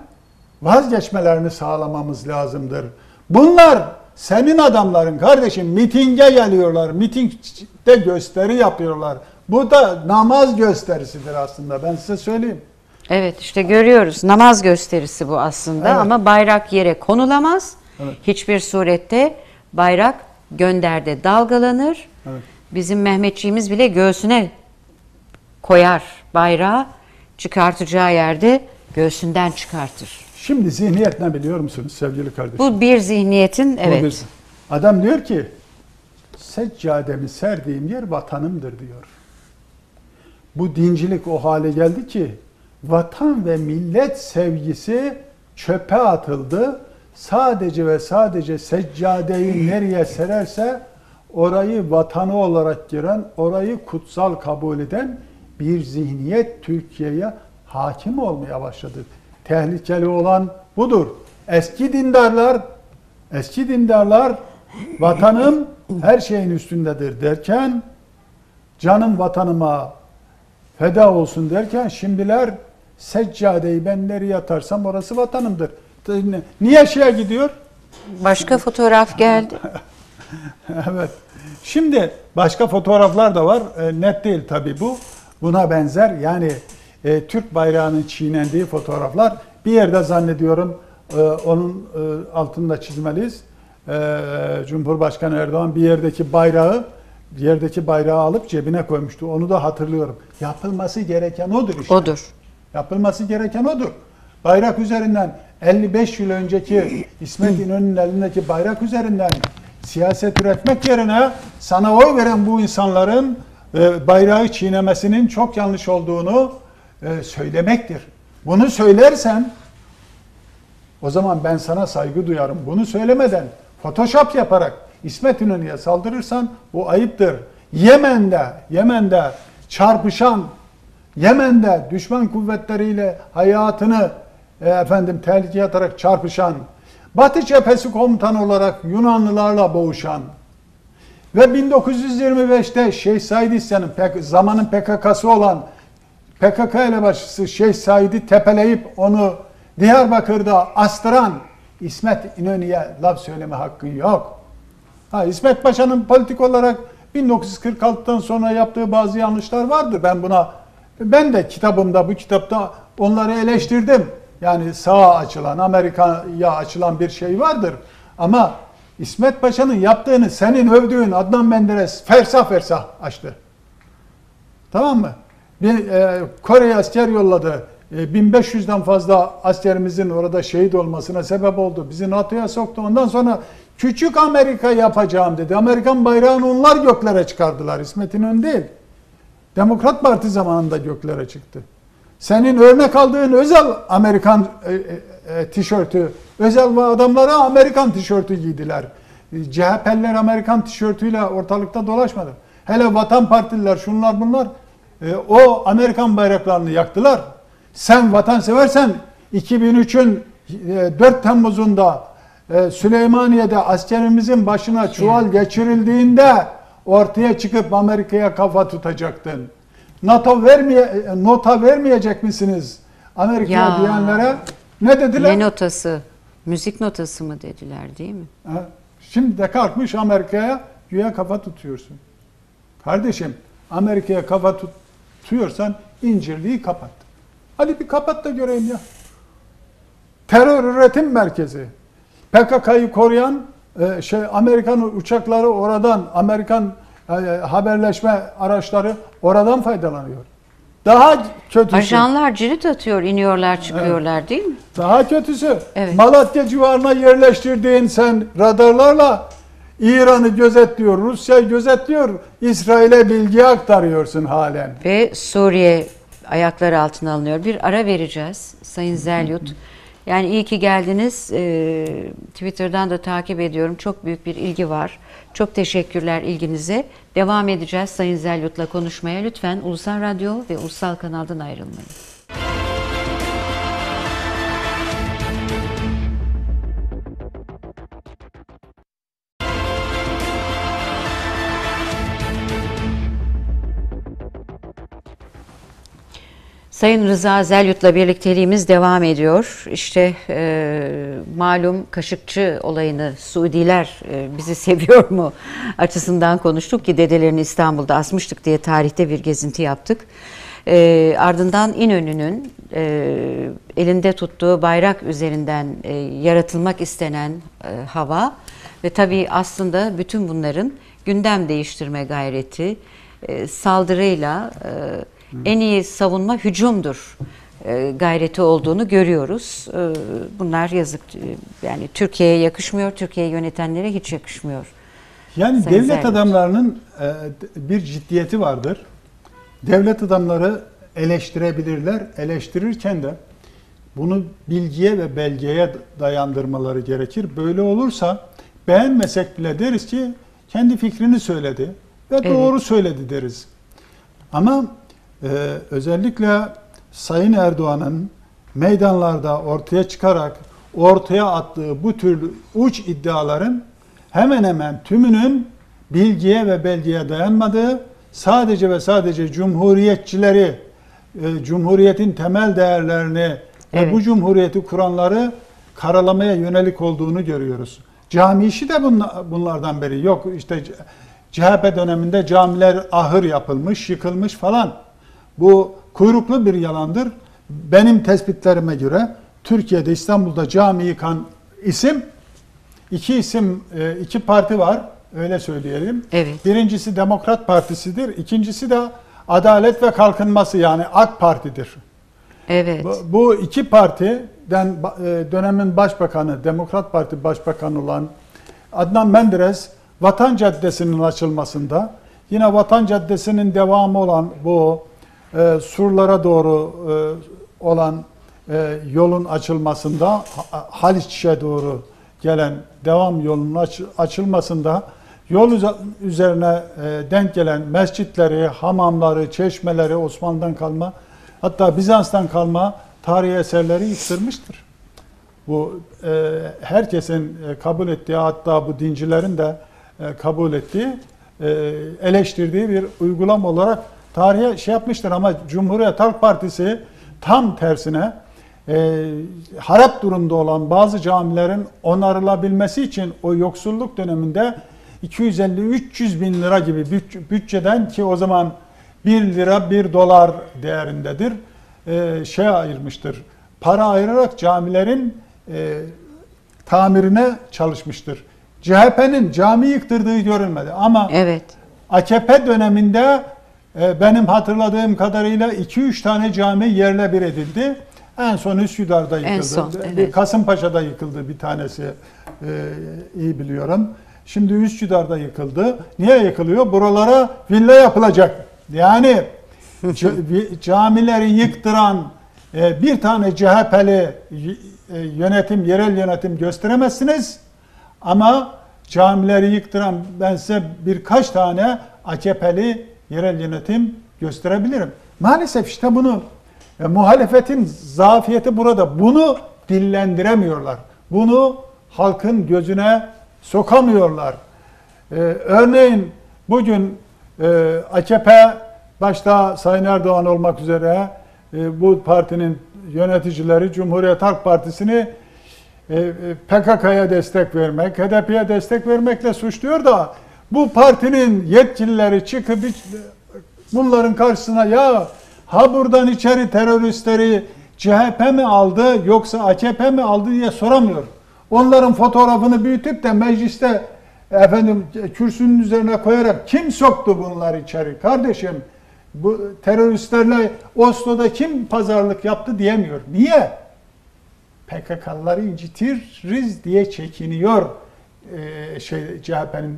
vazgeçmelerini sağlamamız lazımdır. Bunlar senin adamların kardeşim mitinge geliyorlar. Mitingde gösteri yapıyorlar. Bu da namaz gösterisidir aslında ben size söyleyeyim.
Evet işte görüyoruz namaz gösterisi bu aslında
Evet.
ama bayrak yere konulamaz.
Evet.
Hiçbir surette bayrak gönderde dalgalanır.
Evet.
Bizim Mehmetçiğimiz bile göğsüne koyar bayrağı çıkartacağı yerde göğsünden çıkartır.
Şimdi zihniyet ne biliyor musunuz sevgili kardeşim?
Bu bir zihniyetin evet.
bir- Adam diyor ki seccademi serdiğim yer vatanımdır diyor. Bu dincilik o hale geldi ki vatan ve millet sevgisi çöpe atıldı. Sadece ve sadece seccadeyi nereye sererse orayı vatanı olarak giren, orayı kutsal kabul eden bir zihniyet Türkiye'ye hakim olmaya başladı. Tehlikeli olan budur. Eski dindarlar Eski dindarlar vatanım her şeyin üstündedir derken canım vatanıma feda olsun derken şimdiler seccadeyi ben nereye yatarsam orası vatanımdır. Niye şeye gidiyor?
Başka fotoğraf geldi.
evet. Şimdi başka fotoğraflar da var. E, net değil tabii bu. Buna benzer yani e, Türk bayrağının çiğnendiği fotoğraflar bir yerde zannediyorum e, onun e, altında çizmeliyiz. E, Cumhurbaşkanı Erdoğan bir yerdeki bayrağı bir yerdeki bayrağı alıp cebine koymuştu. Onu da hatırlıyorum. Yapılması gereken odur işte.
Odur.
Yapılması gereken odur. Bayrak üzerinden 55 yıl önceki İsmet İnönü'nün elindeki bayrak üzerinden siyaset üretmek yerine sana oy veren bu insanların e, bayrağı çiğnemesinin çok yanlış olduğunu e, söylemektir. Bunu söylersen o zaman ben sana saygı duyarım. Bunu söylemeden Photoshop yaparak İsmet İnönü'ye saldırırsan bu ayıptır. Yemen'de, Yemen'de çarpışan, Yemen'de düşman kuvvetleriyle hayatını e, efendim tehlikeye atarak çarpışan, Batı cephesi komutanı olarak Yunanlılarla boğuşan ve 1925'te Şeyh Said İsyan'ın zamanın PKK'sı olan PKK elebaşısı Şeyh Said'i tepeleyip onu Diyarbakır'da astıran İsmet İnönü'ye laf söyleme hakkın yok. Ha, İsmet Paşa'nın politik olarak 1946'dan sonra yaptığı bazı yanlışlar vardı. Ben buna ben de kitabımda bu kitapta onları eleştirdim. Yani sağa açılan, Amerika'ya açılan bir şey vardır. Ama İsmet Paşa'nın yaptığını senin övdüğün Adnan Menderes fersah fersah açtı. Tamam mı? Bir e, Kore'ye asker yolladı. E, 1500'den fazla askerimizin orada şehit olmasına sebep oldu. Bizi NATO'ya soktu. Ondan sonra küçük Amerika yapacağım dedi. Amerikan bayrağını onlar göklere çıkardılar. İsmet İnönü değil. Demokrat Parti zamanında göklere çıktı. Senin örnek aldığın özel Amerikan e, e, e, tişörtü, özel adamlara Amerikan tişörtü giydiler. E, CHP'liler Amerikan tişörtüyle ortalıkta dolaşmadı. Hele Vatan Partililer şunlar bunlar e, o Amerikan bayraklarını yaktılar. Sen vatan seversen 2003'ün e, 4 Temmuz'unda e, Süleymaniye'de askerimizin başına çuval geçirildiğinde ortaya çıkıp Amerika'ya kafa tutacaktın. NATO vermeye e, nota vermeyecek misiniz Amerika'ya
Ya.
diyenlere ne dediler?
Ne notası? Müzik notası mı dediler değil mi?
Ha, Şimdi de kalkmış Amerika'ya güya kafa tutuyorsun. Kardeşim Amerika'ya kafa tut- tutuyorsan incirliği kapat. Hadi bir kapat da göreyim ya. Terör üretim merkezi. PKK'yı koruyan e, şey Amerikan uçakları oradan Amerikan e, haberleşme araçları oradan faydalanıyor. Daha kötüsü.
Ajanlar cirit atıyor, iniyorlar, çıkıyorlar değil mi?
Daha kötüsü
Evet.
Malatya civarına yerleştirdiğin sen radarlarla İran'ı gözetliyor, Rusya'yı gözetliyor, İsrail'e bilgi aktarıyorsun halen.
Ve Suriye ayakları altına alınıyor. Bir ara vereceğiz Sayın Zelyut. Yani iyi ki geldiniz. Ee, Twitter'dan da takip ediyorum. Çok büyük bir ilgi var. Çok teşekkürler ilginize. Devam edeceğiz Sayın Zelyut'la konuşmaya. Lütfen Ulusal Radyo ve Ulusal Kanal'dan ayrılmayın. Sayın Rıza Zelyut'la birlikteliğimiz devam ediyor. İşte e, malum Kaşıkçı olayını Suudiler e, bizi seviyor mu açısından konuştuk ki dedelerini İstanbul'da asmıştık diye tarihte bir gezinti yaptık. E, ardından İnönü'nün e, elinde tuttuğu bayrak üzerinden e, yaratılmak istenen e, hava ve tabii aslında bütün bunların gündem değiştirme gayreti, e, saldırıyla... E, en iyi savunma hücumdur e, gayreti olduğunu görüyoruz. E, bunlar yazık e, yani Türkiye'ye yakışmıyor, Türkiye'yi yönetenlere hiç yakışmıyor.
Yani
Sayın
devlet
Zerlet.
adamlarının bir ciddiyeti vardır. Devlet adamları eleştirebilirler. Eleştirirken de bunu bilgiye ve belgeye dayandırmaları gerekir. Böyle olursa beğenmesek bile deriz ki kendi fikrini söyledi ve doğru söyledi deriz. Ama e, özellikle Sayın Erdoğan'ın meydanlarda ortaya çıkarak ortaya attığı bu tür uç iddiaların hemen hemen tümünün bilgiye ve belgeye dayanmadığı, sadece ve sadece cumhuriyetçileri, e, cumhuriyetin temel değerlerini ve
Evet.
bu cumhuriyeti kuranları karalamaya yönelik olduğunu görüyoruz. Cami işi de bunla- bunlardan beri. Yok işte CHP döneminde camiler ahır yapılmış, yıkılmış falan. Bu kuyruklu bir yalandır. Benim tespitlerime göre Türkiye'de İstanbul'da cami yıkan isim iki isim, e, iki parti var öyle söyleyelim.
Evet.
Birincisi Demokrat Partisi'dir. İkincisi de Adalet ve Kalkınması yani AK Parti'dir.
Evet.
Bu, bu iki partiden e, dönemin başbakanı, Demokrat Parti Başbakanı olan Adnan Menderes Vatan Caddesi'nin açılmasında yine Vatan Caddesi'nin devamı olan bu e, surlara doğru e, olan e, yolun açılmasında Ha- Haliç'e doğru gelen devam yolunun aç- açılmasında yol üze- üzerine e, denk gelen mescitleri, hamamları, çeşmeleri Osmanlı'dan kalma hatta Bizans'tan kalma tarihi eserleri yıktırmıştır. Bu e, herkesin e, kabul ettiği hatta bu dincilerin de e, kabul ettiği e, eleştirdiği bir uygulama olarak tarihe şey yapmıştır ama Cumhuriyet Halk Partisi tam tersine e, harap durumda olan bazı camilerin onarılabilmesi için o yoksulluk döneminde 250-300 bin lira gibi büt- bütçeden ki o zaman 1 lira 1 dolar değerindedir e, şey ayırmıştır. Para ayırarak camilerin e, tamirine çalışmıştır. CHP'nin cami yıktırdığı görülmedi ama
Evet.
AKP döneminde benim hatırladığım kadarıyla 2-3 tane cami yerle bir edildi. En son Üsküdar'da yıkıldı.
son,
Bir
evet.
Kasımpaşa'da yıkıldı bir tanesi e, iyi biliyorum. Şimdi Üsküdar'da yıkıldı. Niye yıkılıyor? Buralara villa yapılacak. Yani camileri yıktıran e, bir tane CHP'li e, yönetim, yerel yönetim gösteremezsiniz. Ama camileri yıktıran ben size birkaç tane AKP'li yerel yönetim gösterebilirim. Maalesef işte bunu e, muhalefetin zafiyeti burada. Bunu dillendiremiyorlar. Bunu halkın gözüne sokamıyorlar. Ee, örneğin bugün e, AKP başta Sayın Erdoğan olmak üzere e, bu partinin yöneticileri Cumhuriyet Halk Partisi'ni e, e, PKK'ya destek vermek, HDP'ye destek vermekle suçluyor da bu partinin yetkilileri çıkıp bunların karşısına ya ha buradan içeri teröristleri CHP mi aldı yoksa AKP mi aldı diye soramıyor. Onların fotoğrafını büyütüp de mecliste efendim kürsünün üzerine koyarak kim soktu bunları içeri kardeşim? Bu teröristlerle Oslo'da kim pazarlık yaptı diyemiyor. Niye? PKK'lıları incitiriz diye çekiniyor e, şey CHP'nin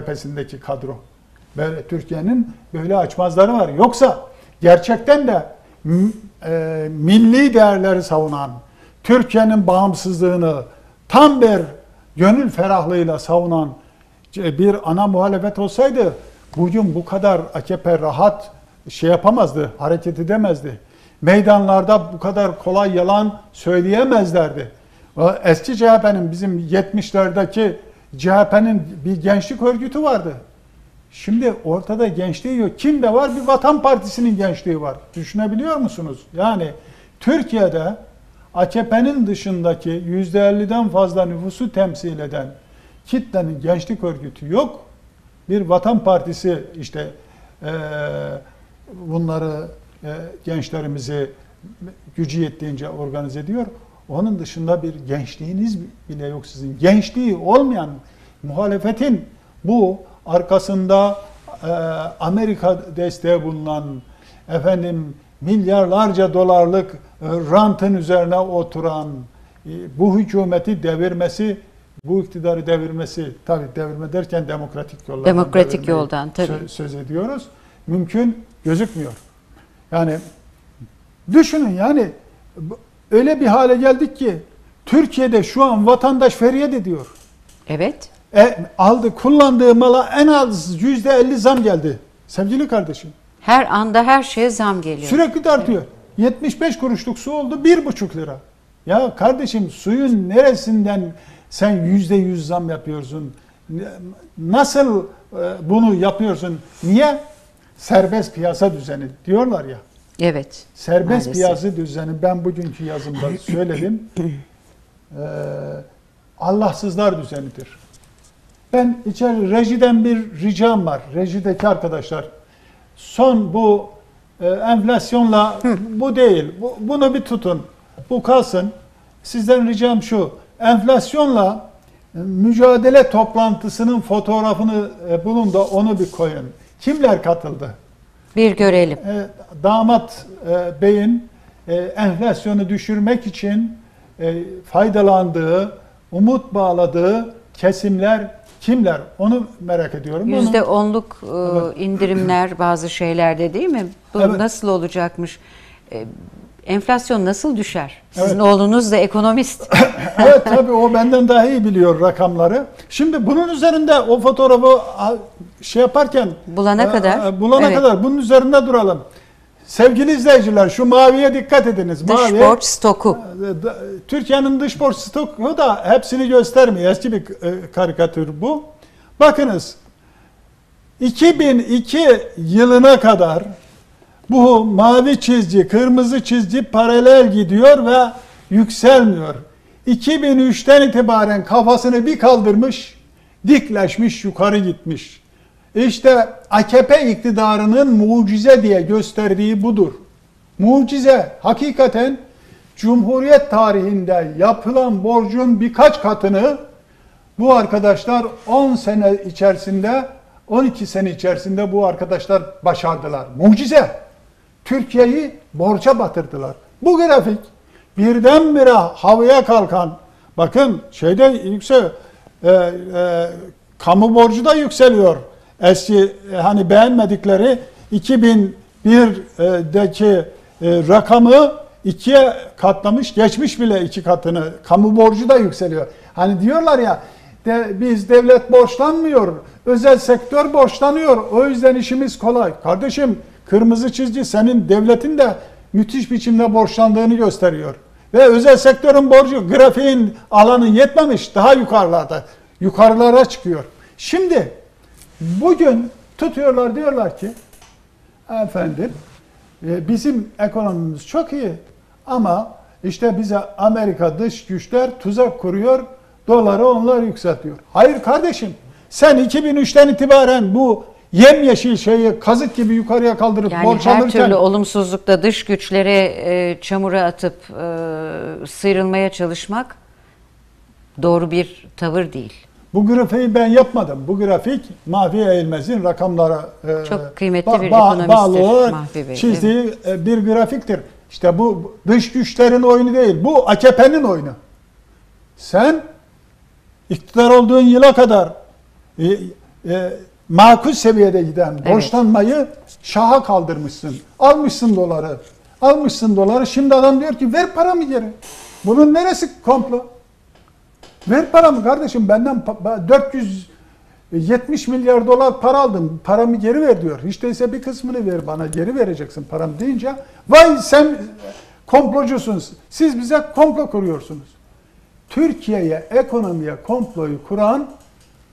tepesindeki kadro. Böyle Türkiye'nin böyle açmazları var. Yoksa gerçekten de e, milli değerleri savunan, Türkiye'nin bağımsızlığını tam bir gönül ferahlığıyla savunan bir ana muhalefet olsaydı bugün bu kadar AKP rahat şey yapamazdı, hareket edemezdi. Meydanlarda bu kadar kolay yalan söyleyemezlerdi. Eski CHP'nin bizim 70'lerdeki CHP'nin bir gençlik örgütü vardı. Şimdi ortada gençliği yok. Kimde var? Bir Vatan Partisi'nin gençliği var. Düşünebiliyor musunuz? Yani Türkiye'de AKP'nin dışındaki %50'den fazla nüfusu temsil eden kitlenin gençlik örgütü yok. Bir Vatan Partisi işte eee, bunları eee, gençlerimizi gücü yettiğince organize ediyor. Onun dışında bir gençliğiniz bile yok sizin. Gençliği olmayan muhalefetin bu arkasında eee, Amerika desteği bulunan efendim milyarlarca dolarlık e, rantın üzerine oturan e, bu hükümeti devirmesi, bu iktidarı devirmesi, tabi devirme derken demokratik yoldan
Demokratik yoldan, tabii.
söz ediyoruz. Mümkün gözükmüyor. Yani düşünün yani öyle bir hale geldik ki Türkiye'de şu an vatandaş feryat ediyor.
Evet.
E, aldı kullandığı mala en az yüzde elli zam geldi. Sevgili kardeşim.
Her anda her şeye zam geliyor.
Sürekli de artıyor. 75 kuruşluk su oldu 1,5 lira. Ya kardeşim suyun neresinden sen yüzde yüz zam yapıyorsun? Nasıl e, bunu yapıyorsun? Niye? Serbest piyasa düzeni diyorlar ya.
Evet.
Serbest
Maalesef.
piyasa düzeni ben bugünkü yazımda söyledim. Ee, Allahsızlar düzenidir. Ben içeri rejiden bir ricam var. Rejideki arkadaşlar. Son bu e, enflasyonla bu değil. Bu, bunu bir tutun. Bu kalsın. Sizden ricam şu. Enflasyonla e, mücadele toplantısının fotoğrafını e, bulun da onu bir koyun. Kimler katıldı?
Bir görelim.
E, damat e, beyin e, enflasyonu düşürmek için e, faydalandığı, umut bağladığı kesimler kimler? Onu merak ediyorum.
Yüzde onluk e, indirimler bazı şeylerde değil mi? Bu
Evet.
nasıl olacakmış? E, enflasyon nasıl düşer? Sizin
Evet.
oğlunuz da ekonomist.
evet tabii o benden daha iyi biliyor rakamları. Şimdi bunun üzerinde o fotoğrafı şey yaparken
Bulana
e,
kadar.
bulana
Evet.
kadar bunun üzerinde duralım. Sevgili izleyiciler şu maviye dikkat ediniz.
Dış
Mavi,
borç stoku.
E, Türkiye'nin dış borç stoku da hepsini göstermiyor. Eski bir e, karikatür bu. Bakınız 2002 yılına kadar bu mavi çizgi, kırmızı çizgi paralel gidiyor ve yükselmiyor. 2003'ten itibaren kafasını bir kaldırmış, dikleşmiş, yukarı gitmiş. İşte AKP iktidarının mucize diye gösterdiği budur. Mucize hakikaten Cumhuriyet tarihinde yapılan borcun birkaç katını bu arkadaşlar 10 sene içerisinde 12 sene içerisinde bu arkadaşlar başardılar. Mucize. Türkiye'yi borca batırdılar. Bu grafik birdenbire havaya kalkan bakın şeyde yüksel e, e, kamu borcu da yükseliyor. Eski e, hani beğenmedikleri 2001'deki e, rakamı ikiye katlamış, geçmiş bile iki katını. Kamu borcu da yükseliyor. Hani diyorlar ya de, biz devlet borçlanmıyor, özel sektör borçlanıyor. O yüzden işimiz kolay. Kardeşim kırmızı çizgi senin devletin de müthiş biçimde borçlandığını gösteriyor. Ve özel sektörün borcu grafiğin alanı yetmemiş daha yukarılarda. Yukarılara çıkıyor. Şimdi bugün tutuyorlar diyorlar ki efendim e, bizim ekonomimiz çok iyi ama işte bize Amerika dış güçler tuzak kuruyor, doları onlar yükseltiyor. Hayır kardeşim, sen 2003'ten itibaren bu yemyeşil şeyi kazık gibi yukarıya kaldırıp
Yani
borç
her
alırken
türlü olumsuzlukta dış güçlere e, çamura atıp e, sıyrılmaya çalışmak doğru bir tavır değil.
bu grafiği ben yapmadım. Bu grafik Mahfi Eğilmez'in rakamlara e,
Çok kıymetli bir ekonomisttir
bağlı olarak
Mahfi Bey,
çizdiği e, bir grafiktir. İşte bu dış güçlerin oyunu değil. Bu AKP'nin oyunu. Sen iktidar olduğun yıla kadar e, e, makul seviyede giden
Evet.
borçlanmayı şaha kaldırmışsın. Almışsın doları. Almışsın doları. Şimdi adam diyor ki ver paramı geri. Bunun neresi komplo? Ver paramı kardeşim benden pa- ba- 470 milyar dolar para aldım. Paramı geri ver diyor. Hiç değilse bir kısmını ver bana geri vereceksin param deyince vay sen komplocusun. Siz bize komplo kuruyorsunuz. Türkiye'ye ekonomiye komployu kuran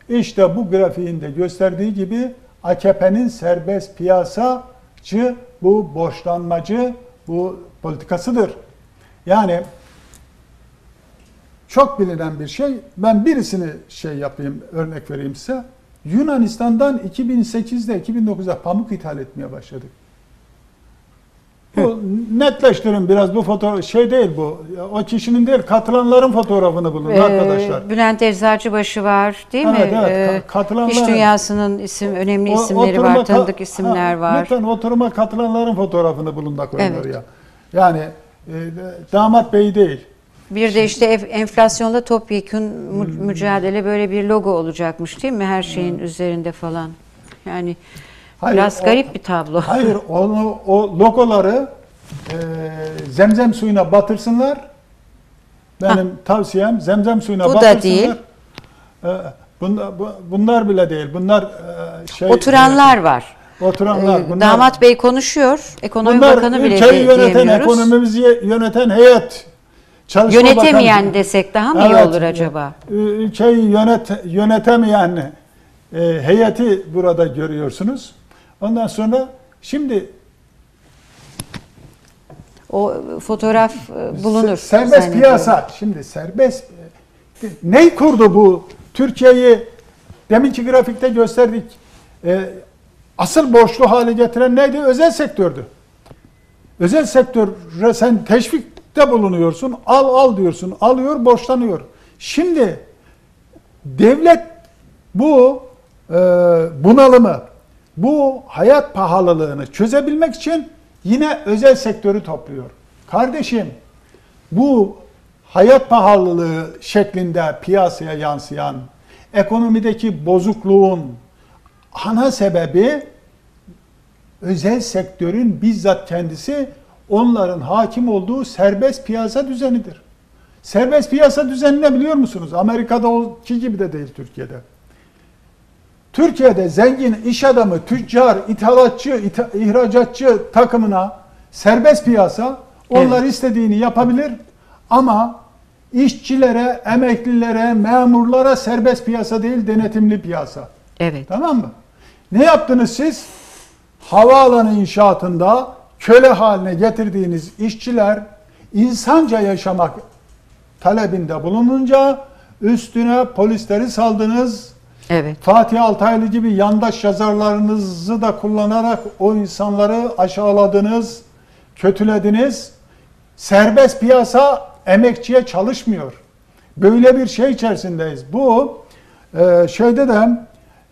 işte bu grafiğinde gösterdiği gibi AKP'nin serbest piyasacı, bu borçlanmacı, bu politikasıdır. Yani çok bilinen bir şey. Ben birisini şey yapayım, örnek vereyim size. Yunanistan'dan 2008'de 2009'da pamuk ithal etmeye başladık. Bu netleştirin biraz bu fotoğraf şey değil bu. O kişinin değil katılanların fotoğrafını bulun
Ee,
arkadaşlar.
Bülent Eczacıbaşı var değil mi?
Evet, evet.
Ee,
katılanlar-
İş dünyasının isim önemli
O-
isimleri
oturuma
var, tanıdık isimler
Ha,
var.
Lütfen oturuma katılanların fotoğrafını bulun da koyun
Evet.
oraya. Yani e, damat bey değil.
Bir de işte enflasyonla topyekun
Hmm.
mücadele böyle bir logo olacakmış değil mi? Her şeyin üzerinde falan. Yani
Hayır,
biraz
o-
garip bir tablo.
Hayır onu o logoları e, zemzem suyuna batırsınlar. Benim tavsiyem zemzem suyuna
Bu da
batırsınlar.
değil.
E, bunlar, bu- bunlar bile değil. Bunlar e, şey
Oturanlar var.
oturanlar.
Ee,
Bunlar,
Damat Bey konuşuyor. Ekonomi
bunlar
Bakanı bile
ülkeyi
de-
yöneten, ekonomimizi yöneten heyet. Çalışma
Yönetemeyen
Bakanı-
desek daha mı iyi
Evet,
olur acaba?
Ülkeyi yönet, yönetemeyen e, heyeti burada görüyorsunuz. Ondan sonra şimdi
O fotoğraf e, bulunur.
Se- Serbest piyasa. Şimdi serbest e, neyi kurdu bu? Türkiye'yi deminki grafikte gösterdik. E, asıl borçlu hale getiren neydi? Özel sektördü. Özel sektöre sen teşvikte bulunuyorsun. Al al diyorsun. Alıyor, borçlanıyor. Şimdi devlet bu bunalımı, bu hayat pahalılığını çözebilmek için yine özel sektörü topluyor. Kardeşim bu hayat pahalılığı şeklinde piyasaya yansıyan ekonomideki bozukluğun ana sebebi özel sektörün bizzat kendisi onların hakim olduğu serbest piyasa düzenidir. Serbest piyasa düzeni ne biliyor musunuz? Amerika'da ki gibi de değil Türkiye'de. Türkiye'de zengin iş adamı, tüccar, ithalatçı, itha- ihracatçı takımına serbest piyasa onlar istediğini yapabilir ama işçilere, emeklilere, memurlara serbest piyasa değil denetimli piyasa.
Evet.
Tamam mı? Ne yaptınız siz? Havaalanı inşaatında köle haline getirdiğiniz işçiler insanca yaşamak talebinde bulununca üstüne polisleri saldınız.
Evet.
Fatih Altaylı gibi yandaş yazarlarınızı da kullanarak o insanları aşağıladınız, kötülediniz. Serbest piyasa emekçiye çalışmıyor. Böyle bir şey içerisindeyiz. Bu e, şeyde de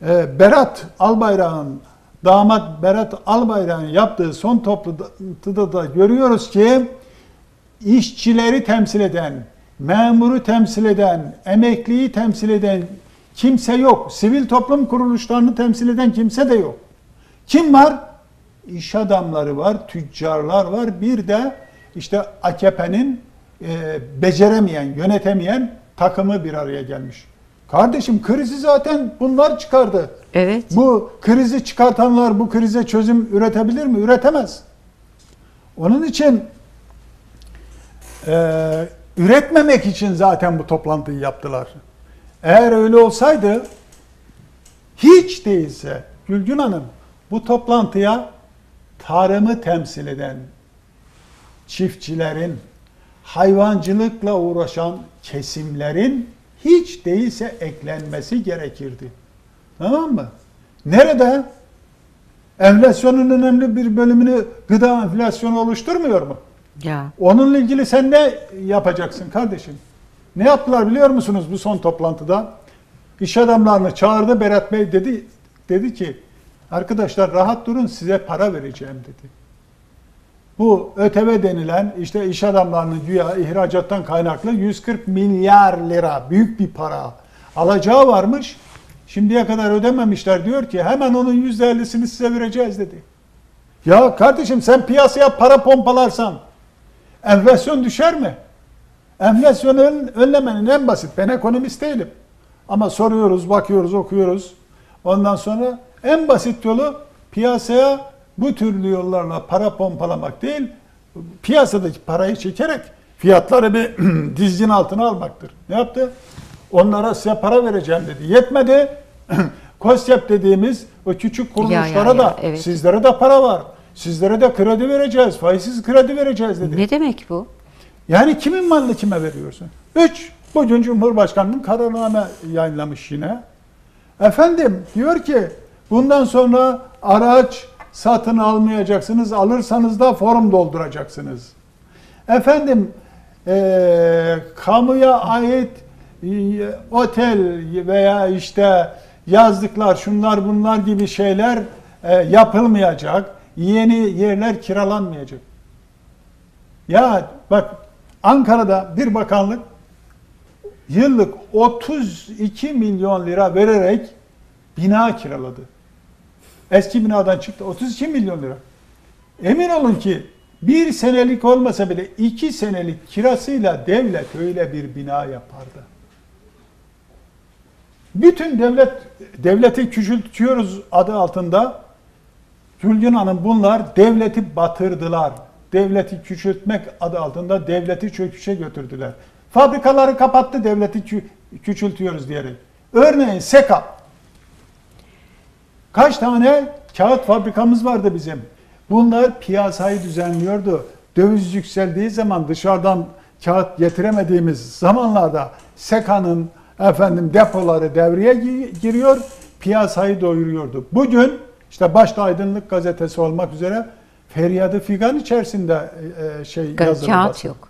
e, Berat Albayrak'ın damat Berat Albayrak'ın yaptığı son toplantıda da görüyoruz ki işçileri temsil eden, memuru temsil eden, emekliyi temsil eden kimse yok. Sivil toplum kuruluşlarını temsil eden kimse de yok. Kim var? İş adamları var, tüccarlar var. Bir de işte AKP'nin e, beceremeyen, yönetemeyen takımı bir araya gelmiş. Kardeşim krizi zaten bunlar çıkardı.
Evet.
Bu krizi çıkartanlar bu krize çözüm üretebilir mi? Üretemez. Onun için e, üretmemek için zaten bu toplantıyı yaptılar. Eğer öyle olsaydı hiç değilse Gülgün Hanım bu toplantıya tarımı temsil eden çiftçilerin, hayvancılıkla uğraşan kesimlerin hiç değilse eklenmesi gerekirdi. Tamam mı? Nerede? Enflasyonun önemli bir bölümünü gıda enflasyonu oluşturmuyor mu?
Ya.
Onunla ilgili sen ne yapacaksın kardeşim? Ne yaptılar biliyor musunuz bu son toplantıda? İş adamlarını çağırdı Berat Bey dedi dedi ki arkadaşlar rahat durun size para vereceğim dedi. Bu ÖTV denilen işte iş adamlarının güya ihracattan kaynaklı 140 milyar lira büyük bir para alacağı varmış. Şimdiye kadar ödememişler diyor ki hemen onun %50'sini size vereceğiz dedi. Ya kardeşim sen piyasaya para pompalarsan enflasyon düşer mi? Enflasyonu ön- önlemenin en basit. Ben ekonomist değilim. Ama soruyoruz, bakıyoruz, okuyoruz. Ondan sonra en basit yolu piyasaya bu türlü yollarla para pompalamak değil, piyasadaki parayı çekerek fiyatları bir dizgin altına almaktır. Ne yaptı? Onlara size para vereceğim dedi. Yetmedi. KOSYEP dediğimiz o küçük kuruluşlara
Ya, ya, ya,
da
evet.
sizlere de para var. Sizlere de kredi vereceğiz. Faizsiz kredi vereceğiz dedi.
Ne demek bu?
Yani kimin malını kime veriyorsun? Üç, bugün Cumhurbaşkanı'nın kararname yayınlamış yine. Efendim diyor ki bundan sonra araç satın almayacaksınız, alırsanız da form dolduracaksınız. Efendim eee, kamuya ait eee, otel veya işte yazlıklar, şunlar bunlar gibi şeyler eee, yapılmayacak. Yeni yerler kiralanmayacak. Ya bak Ankara'da bir bakanlık yıllık 32 milyon lira vererek bina kiraladı. Eski binadan çıktı 32 milyon lira. Emin olun ki bir senelik olmasa bile iki senelik kirasıyla devlet öyle bir bina yapardı. Bütün devlet devleti küçültüyoruz adı altında Gülgün Hanım bunlar devleti batırdılar. Devleti küçültmek adı altında devleti çöküşe götürdüler. Fabrikaları kapattı devleti kü- küçültüyoruz diyerek. Örneğin SEKA. Kaç tane kağıt fabrikamız vardı bizim. Bunlar piyasayı düzenliyordu. Döviz yükseldiği zaman dışarıdan kağıt getiremediğimiz zamanlarda SEKA'nın efendim depoları devreye gi- giriyor, piyasayı doyuruyordu. Bugün işte başta Aydınlık gazetesi olmak üzere feryadı figan içerisinde e, e, şey
Ka-
yazılı
Kağıt
basın.
yok.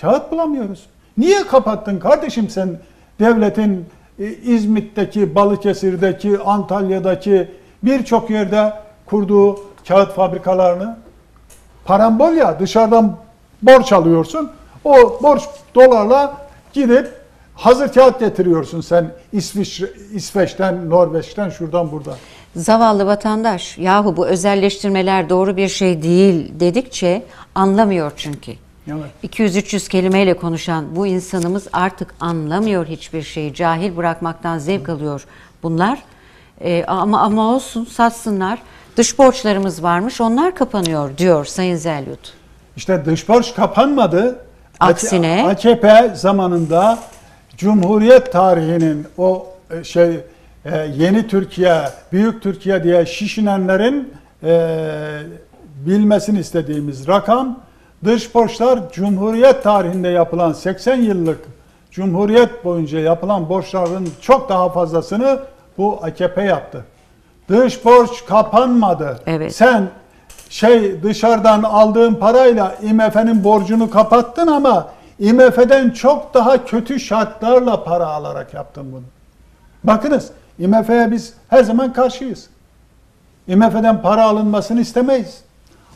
Kağıt bulamıyoruz. Niye kapattın kardeşim sen devletin e, İzmit'teki, Balıkesir'deki, Antalya'daki birçok yerde kurduğu kağıt fabrikalarını? Parambol ya dışarıdan borç alıyorsun. O borç dolarla gidip hazır kağıt getiriyorsun sen İsviç, İsveç'ten, Norveç'ten, şuradan buradan.
Zavallı vatandaş yahu bu özelleştirmeler doğru bir şey değil dedikçe anlamıyor çünkü.
Evet.
200-300 kelimeyle konuşan bu insanımız artık anlamıyor hiçbir şeyi. Cahil bırakmaktan zevk alıyor bunlar. Ee, ama ama olsun satsınlar. Dış borçlarımız varmış onlar kapanıyor diyor Sayın Zelyut.
İşte dış borç kapanmadı.
Aksine-
AKP zamanında Cumhuriyet tarihinin o e, şey yeni Türkiye, büyük Türkiye diye şişinenlerin e, bilmesini istediğimiz rakam dış borçlar Cumhuriyet tarihinde yapılan 80 yıllık Cumhuriyet boyunca yapılan borçların çok daha fazlasını bu AKP yaptı. Dış borç kapanmadı.
Evet.
Sen şey dışarıdan aldığın parayla IMF'nin borcunu kapattın ama IMF'den çok daha kötü şartlarla para alarak yaptın bunu. Bakınız IMF'ye biz her zaman karşıyız. IMF'den para alınmasını istemeyiz.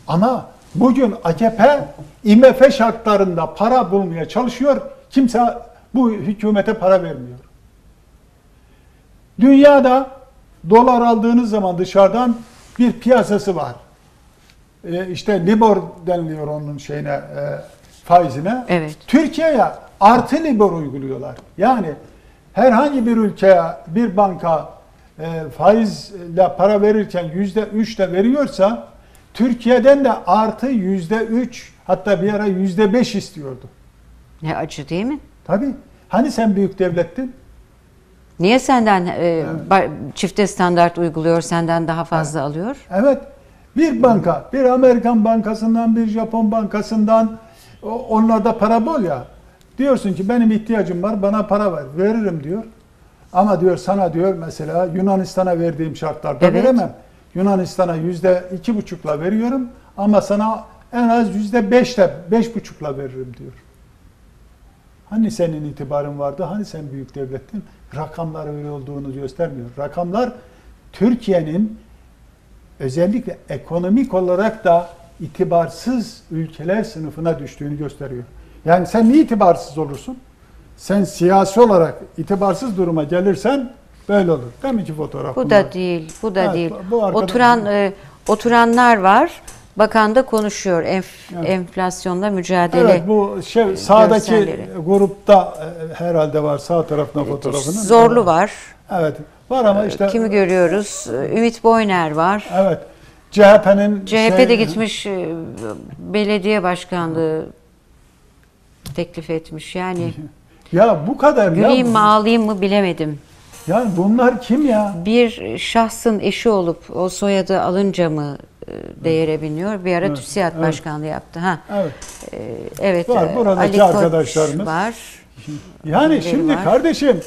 Ama bugün AKP IMF şartlarında para bulmaya çalışıyor. Kimse bu hükümete para vermiyor. Dünyada dolar aldığınız zaman dışarıdan bir piyasası var. E, işte Libor deniliyor onun şeyine e, faizine.
Evet.
Türkiye'ye artı Libor uyguluyorlar. Yani herhangi bir ülkeye bir banka e, faizle para verirken yüzde üçle veriyorsa Türkiye'den de artı yüzde üç hatta bir ara yüzde beş istiyordu.
Ne acı değil mi?
Tabii. Hani sen büyük devlettin?
Niye senden e, ba- çifte standart uyguluyor, senden daha fazla alıyor?
Evet. Bir banka, bir Amerikan bankasından, bir Japon bankasından onlarda para bol ya. Diyorsun ki benim ihtiyacım var, bana para ver. Veririm diyor. Ama diyor sana diyor mesela Yunanistan'a verdiğim şartlarda
Evet.
veremem. Yunanistan'a yüzde iki buçukla veriyorum ama sana en az yüzde beşle, beş buçukla veririm diyor. Hani senin itibarın vardı, hani sen büyük devlettin? Rakamlar öyle olduğunu göstermiyor. Rakamlar Türkiye'nin özellikle ekonomik olarak da itibarsız ülkeler sınıfına düştüğünü gösteriyor. Yani sen niye itibarsız olursun? Sen siyasi olarak itibarsız duruma gelirsen böyle olur. Demin ki fotoğraf
Bu
bunlar.
da değil, bu da
Evet,
değil.
bu arkadaş-
Oturan e, oturanlar var. Bakan da konuşuyor enf-
Evet.
enflasyonla mücadele.
Evet bu şey sağdaki
görselleri.
grupta e, herhalde var sağ tarafına fotoğrafının.
Zorlu var.
Evet. Var ama işte
Kimi görüyoruz? Ümit Boyner var.
Evet. CHP'nin
CHP de gitmiş e, belediye başkanlığı teklif etmiş. Yani
Ya bu kadar
güleyim
ya.
mi ağlayayım mı bilemedim.
Yani bunlar kim ya?
Bir şahsın eşi olup o soyadı alınca mı e, değere biniyor? Bir ara
Evet,
TÜSİAD
evet.
başkanlığı yaptı. Ha,
Evet.
e, evet.
Var,
e,
buradaki
Ali
arkadaşlarımız.
var.
Yani
Birileri
şimdi
var.
kardeşim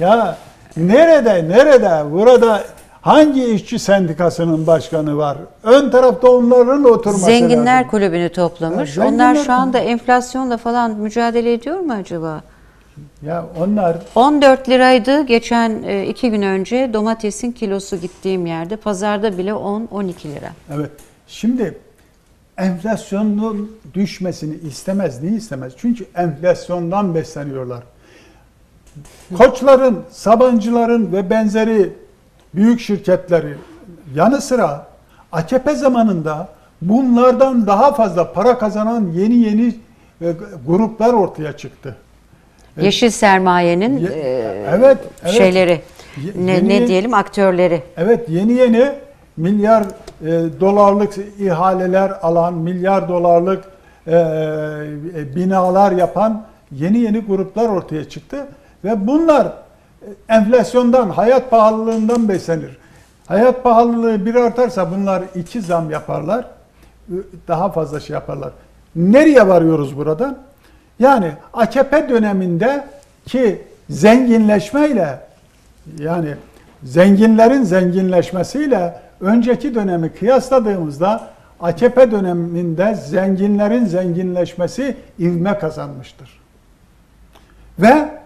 ya nerede nerede burada hangi işçi sendikasının başkanı var? Ön tarafta onların oturması
Zenginler
lazım.
Kulübü'nü toplamış.
Ha,
Onlar şu anda enflasyonla falan mücadele ediyor mu acaba?
Ya onlar
14 liraydı geçen e, iki gün önce domatesin kilosu gittiğim yerde. Pazarda bile 10-12 lira.
Evet. Şimdi enflasyonun düşmesini istemez. Niye istemez? Çünkü enflasyondan besleniyorlar. Koçların, Sabancıların ve benzeri büyük şirketleri yanı sıra AKP zamanında bunlardan daha fazla para kazanan yeni yeni e, gruplar ortaya çıktı. Evet.
Yeşil sermayenin
Ye-
e,
evet, evet.
şeyleri,
Ye-
ne,
yeni-
ne diyelim aktörleri.
Evet yeni yeni milyar e, dolarlık ihaleler alan, milyar dolarlık e, e, binalar yapan yeni yeni gruplar ortaya çıktı ve bunlar e, enflasyondan, hayat pahalılığından beslenir. Hayat pahalılığı bir artarsa bunlar iki zam yaparlar, daha fazla şey yaparlar. Nereye varıyoruz buradan? Yani AKP döneminde ki zenginleşmeyle yani zenginlerin zenginleşmesiyle önceki dönemi kıyasladığımızda AKP döneminde zenginlerin zenginleşmesi ivme kazanmıştır. Ve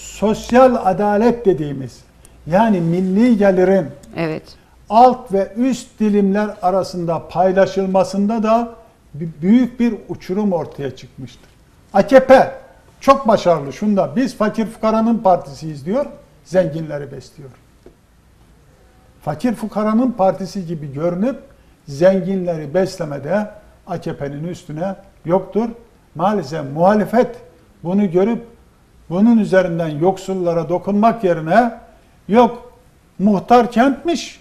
sosyal adalet dediğimiz yani milli gelirin
Evet.
alt ve üst dilimler arasında paylaşılmasında da büyük bir uçurum ortaya çıkmıştır. AKP çok başarılı şunda biz fakir fukaranın partisiyiz diyor, zenginleri besliyor. Fakir fukaranın partisi gibi görünüp zenginleri beslemede AKP'nin üstüne yoktur. Maalesef muhalefet bunu görüp bunun üzerinden yoksullara dokunmak yerine yok muhtar kentmiş,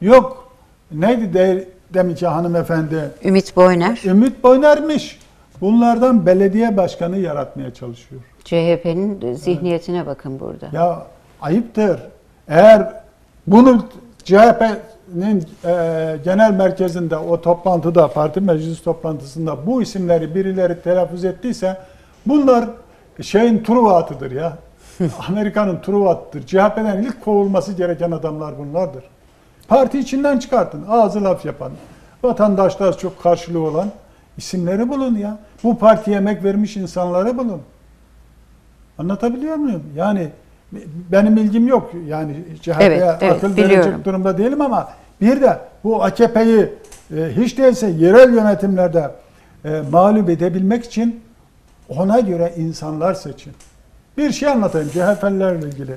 yok neydi de, demin ki hanımefendi
Ümit Boyner,
Ümit Boyner'miş. Bunlardan belediye başkanı yaratmaya çalışıyor.
CHP'nin zihniyetine bakın burada.
Ya ayıptır. Eğer bunu CHP'nin e, genel merkezinde o toplantıda, parti meclis toplantısında bu isimleri birileri telaffuz ettiyse bunlar şeyin Truva atıdır ya. Amerika'nın Truva atıdır. CHP'den ilk kovulması gereken adamlar bunlardır. Parti içinden çıkartın. Ağzı laf yapan, vatandaşlar çok karşılığı olan isimleri bulun ya. Bu partiye emek vermiş insanları bulun. Anlatabiliyor muyum? Yani benim ilgim yok. Yani CHP'ye
Evet, evet,
akıl
biliyorum.
verecek durumda değilim ama bir de bu AKP'yi e, hiç değilse yerel yönetimlerde e, mağlup edebilmek için ona göre insanlar seçin. Bir şey anlatayım CHP'lilerle ilgili.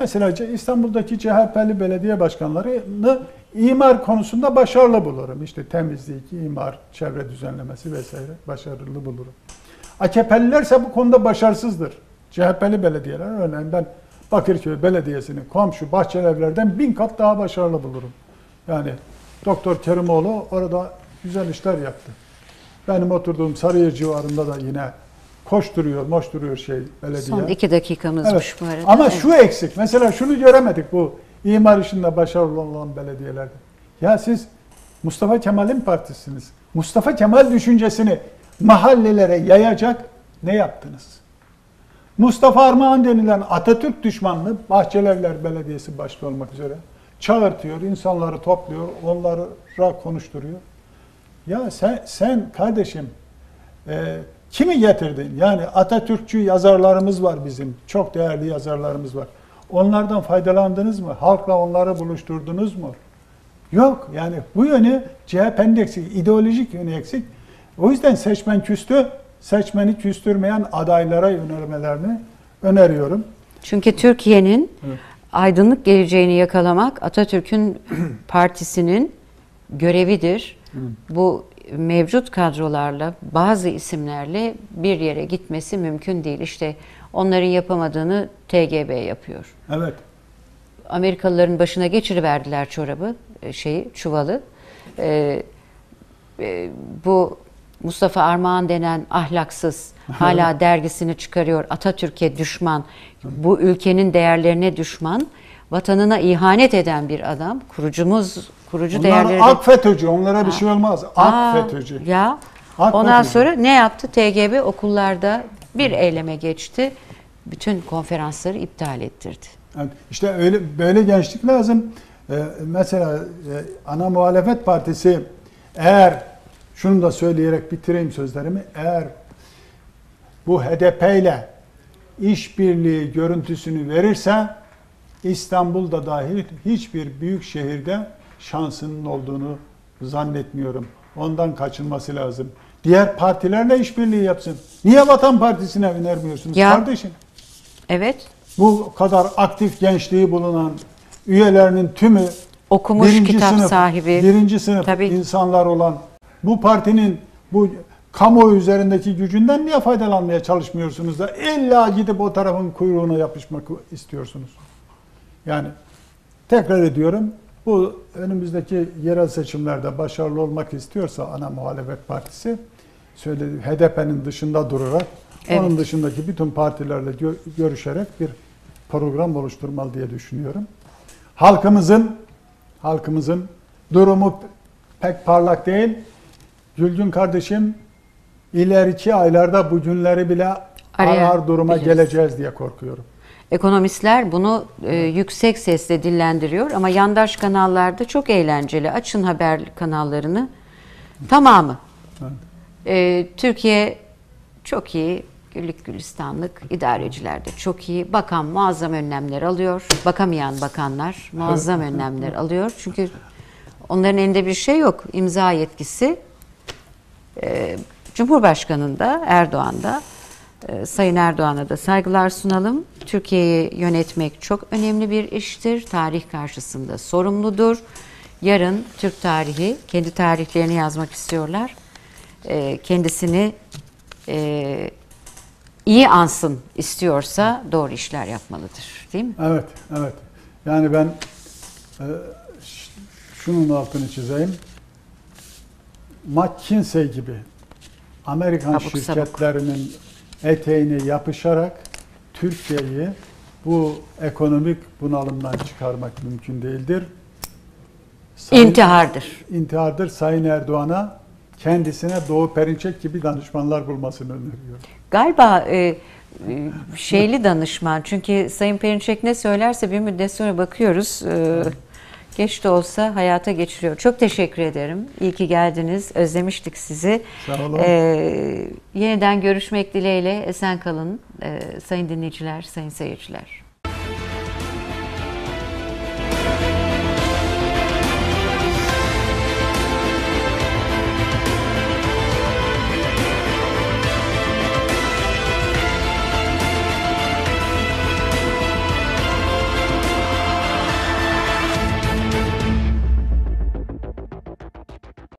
Mesela İstanbul'daki CHP'li belediye başkanlarını imar konusunda başarılı bulurum. İşte temizlik, imar, çevre düzenlemesi vesaire başarılı bulurum. AKP'lilerse bu konuda başarısızdır. CHP'li belediyeler örneğin ben Bakırköy Belediyesi'ni komşu Bahçelievler'den bin kat daha başarılı bulurum. Yani Doktor Kerimoğlu orada güzel işler yaptı. Benim oturduğum Sarıyer civarında da yine koşturuyor, moşturuyor şey belediye.
Son iki dakikamızmış
Evet.
bu arada.
Ama
Evet.
şu eksik. Mesela şunu göremedik bu imar işinde başarılı olan belediyelerde. Ya siz Mustafa Kemal'in partisiniz. Mustafa Kemal düşüncesini mahallelere yayacak ne yaptınız? Mustafa Armağan denilen Atatürk düşmanlığı Bahçelievler Belediyesi başta olmak üzere çağırtıyor, insanları topluyor, onlara konuşturuyor. Ya sen, sen kardeşim e, kimi getirdin? Yani Atatürkçü yazarlarımız var bizim. Çok değerli yazarlarımız var. Onlardan faydalandınız mı? Halkla onları buluşturdunuz mu? Yok. Yani bu yönü CHP'nin eksik. ideolojik yönü eksik. O yüzden seçmen küstü. Seçmeni küstürmeyen adaylara yönelmelerini öneriyorum.
Çünkü Türkiye'nin
Evet.
aydınlık geleceğini yakalamak Atatürk'ün partisinin görevidir. Bu mevcut kadrolarla bazı isimlerle bir yere gitmesi mümkün değil. İşte onların yapamadığını TGB yapıyor.
Evet.
Amerikalıların başına geçiriverdiler çorabı, e, şeyi, çuvalı. Ee, e, bu Mustafa Armağan denen ahlaksız hala dergisini çıkarıyor. Atatürk'e düşman, bu ülkenin değerlerine düşman, vatanına ihanet eden bir adam. Kurucumuz, kurucu
Onlar
değerleri de-
ak FETÖ'cü. Onlara bir şey olmaz. Ak
Aa,
FETÖ'cü.
Ya.
Ak
Ondan
FETÖ'cü.
sonra ne yaptı? TGB okullarda bir eyleme geçti. Bütün konferansları iptal ettirdi.
Evet, işte öyle böyle gençlik lazım. Ee, mesela e, ana muhalefet partisi eğer şunu da söyleyerek bitireyim sözlerimi. Eğer bu HDP ile işbirliği görüntüsünü verirse İstanbul'da dahil hiçbir büyük şehirde şansının olduğunu zannetmiyorum. Ondan kaçınması lazım. Diğer partilerle işbirliği yapsın. Niye Vatan Partisi'ne önermiyorsunuz
Ya.
kardeşim?
Evet.
Bu kadar aktif gençliği bulunan üyelerinin tümü
Okumuş
birinci
kitap
sınıf,
sahibi.
birinci sınıf
Tabii.
insanlar olan bu partinin bu kamuoyu üzerindeki gücünden niye faydalanmaya çalışmıyorsunuz da illa gidip o tarafın kuyruğuna yapışmak istiyorsunuz? Yani tekrar ediyorum bu önümüzdeki yerel seçimlerde başarılı olmak istiyorsa ana muhalefet partisi söyledi HDP'nin dışında durarak
Evet.
onun dışındaki bütün partilerle gö- görüşerek bir program oluşturmalı diye düşünüyorum. Halkımızın halkımızın durumu pek parlak değil. Gülgün kardeşim ileriki aylarda bu günleri bile arar duruma geleceğiz diye korkuyorum.
Ekonomistler bunu e, yüksek sesle dillendiriyor ama yandaş kanallarda çok eğlenceli. Açın haber kanallarını. Tamamı.
Evet.
E, Türkiye çok iyi, güllük gülistanlık, idareciler de çok iyi. Bakan muazzam önlemler alıyor. Bakamayan bakanlar muazzam önlemler alıyor. Çünkü onların elinde bir şey yok. İmza yetkisi e, Cumhurbaşkanı'nda, Erdoğan'da, Sayın Erdoğan'a da saygılar sunalım. Türkiye'yi yönetmek çok önemli bir iştir. Tarih karşısında sorumludur. Yarın Türk tarihi, kendi tarihlerini yazmak istiyorlar. E, kendisini e, iyi ansın istiyorsa doğru işler yapmalıdır. Değil mi?
Evet, evet. Yani ben e, şunun altını çizeyim. McKinsey gibi Amerikan
Abuk sabuk.
şirketlerinin eteğine yapışarak Türkiye'yi bu ekonomik bunalımdan çıkarmak mümkün değildir. Sayın-
İntihardır.
intihardır. Sayın Erdoğan'a kendisine Doğu Perinçek gibi danışmanlar bulmasını öneriyorum.
Galiba e, e, şeyli danışman çünkü Sayın Perinçek ne söylerse bir müddet sonra bakıyoruz e, geç de olsa hayata geçiriyor. Çok teşekkür ederim. İyi ki geldiniz. Özlemiştik sizi.
Sağ olun.
E, yeniden görüşmek dileğiyle esen kalın e, sayın dinleyiciler, sayın seyirciler.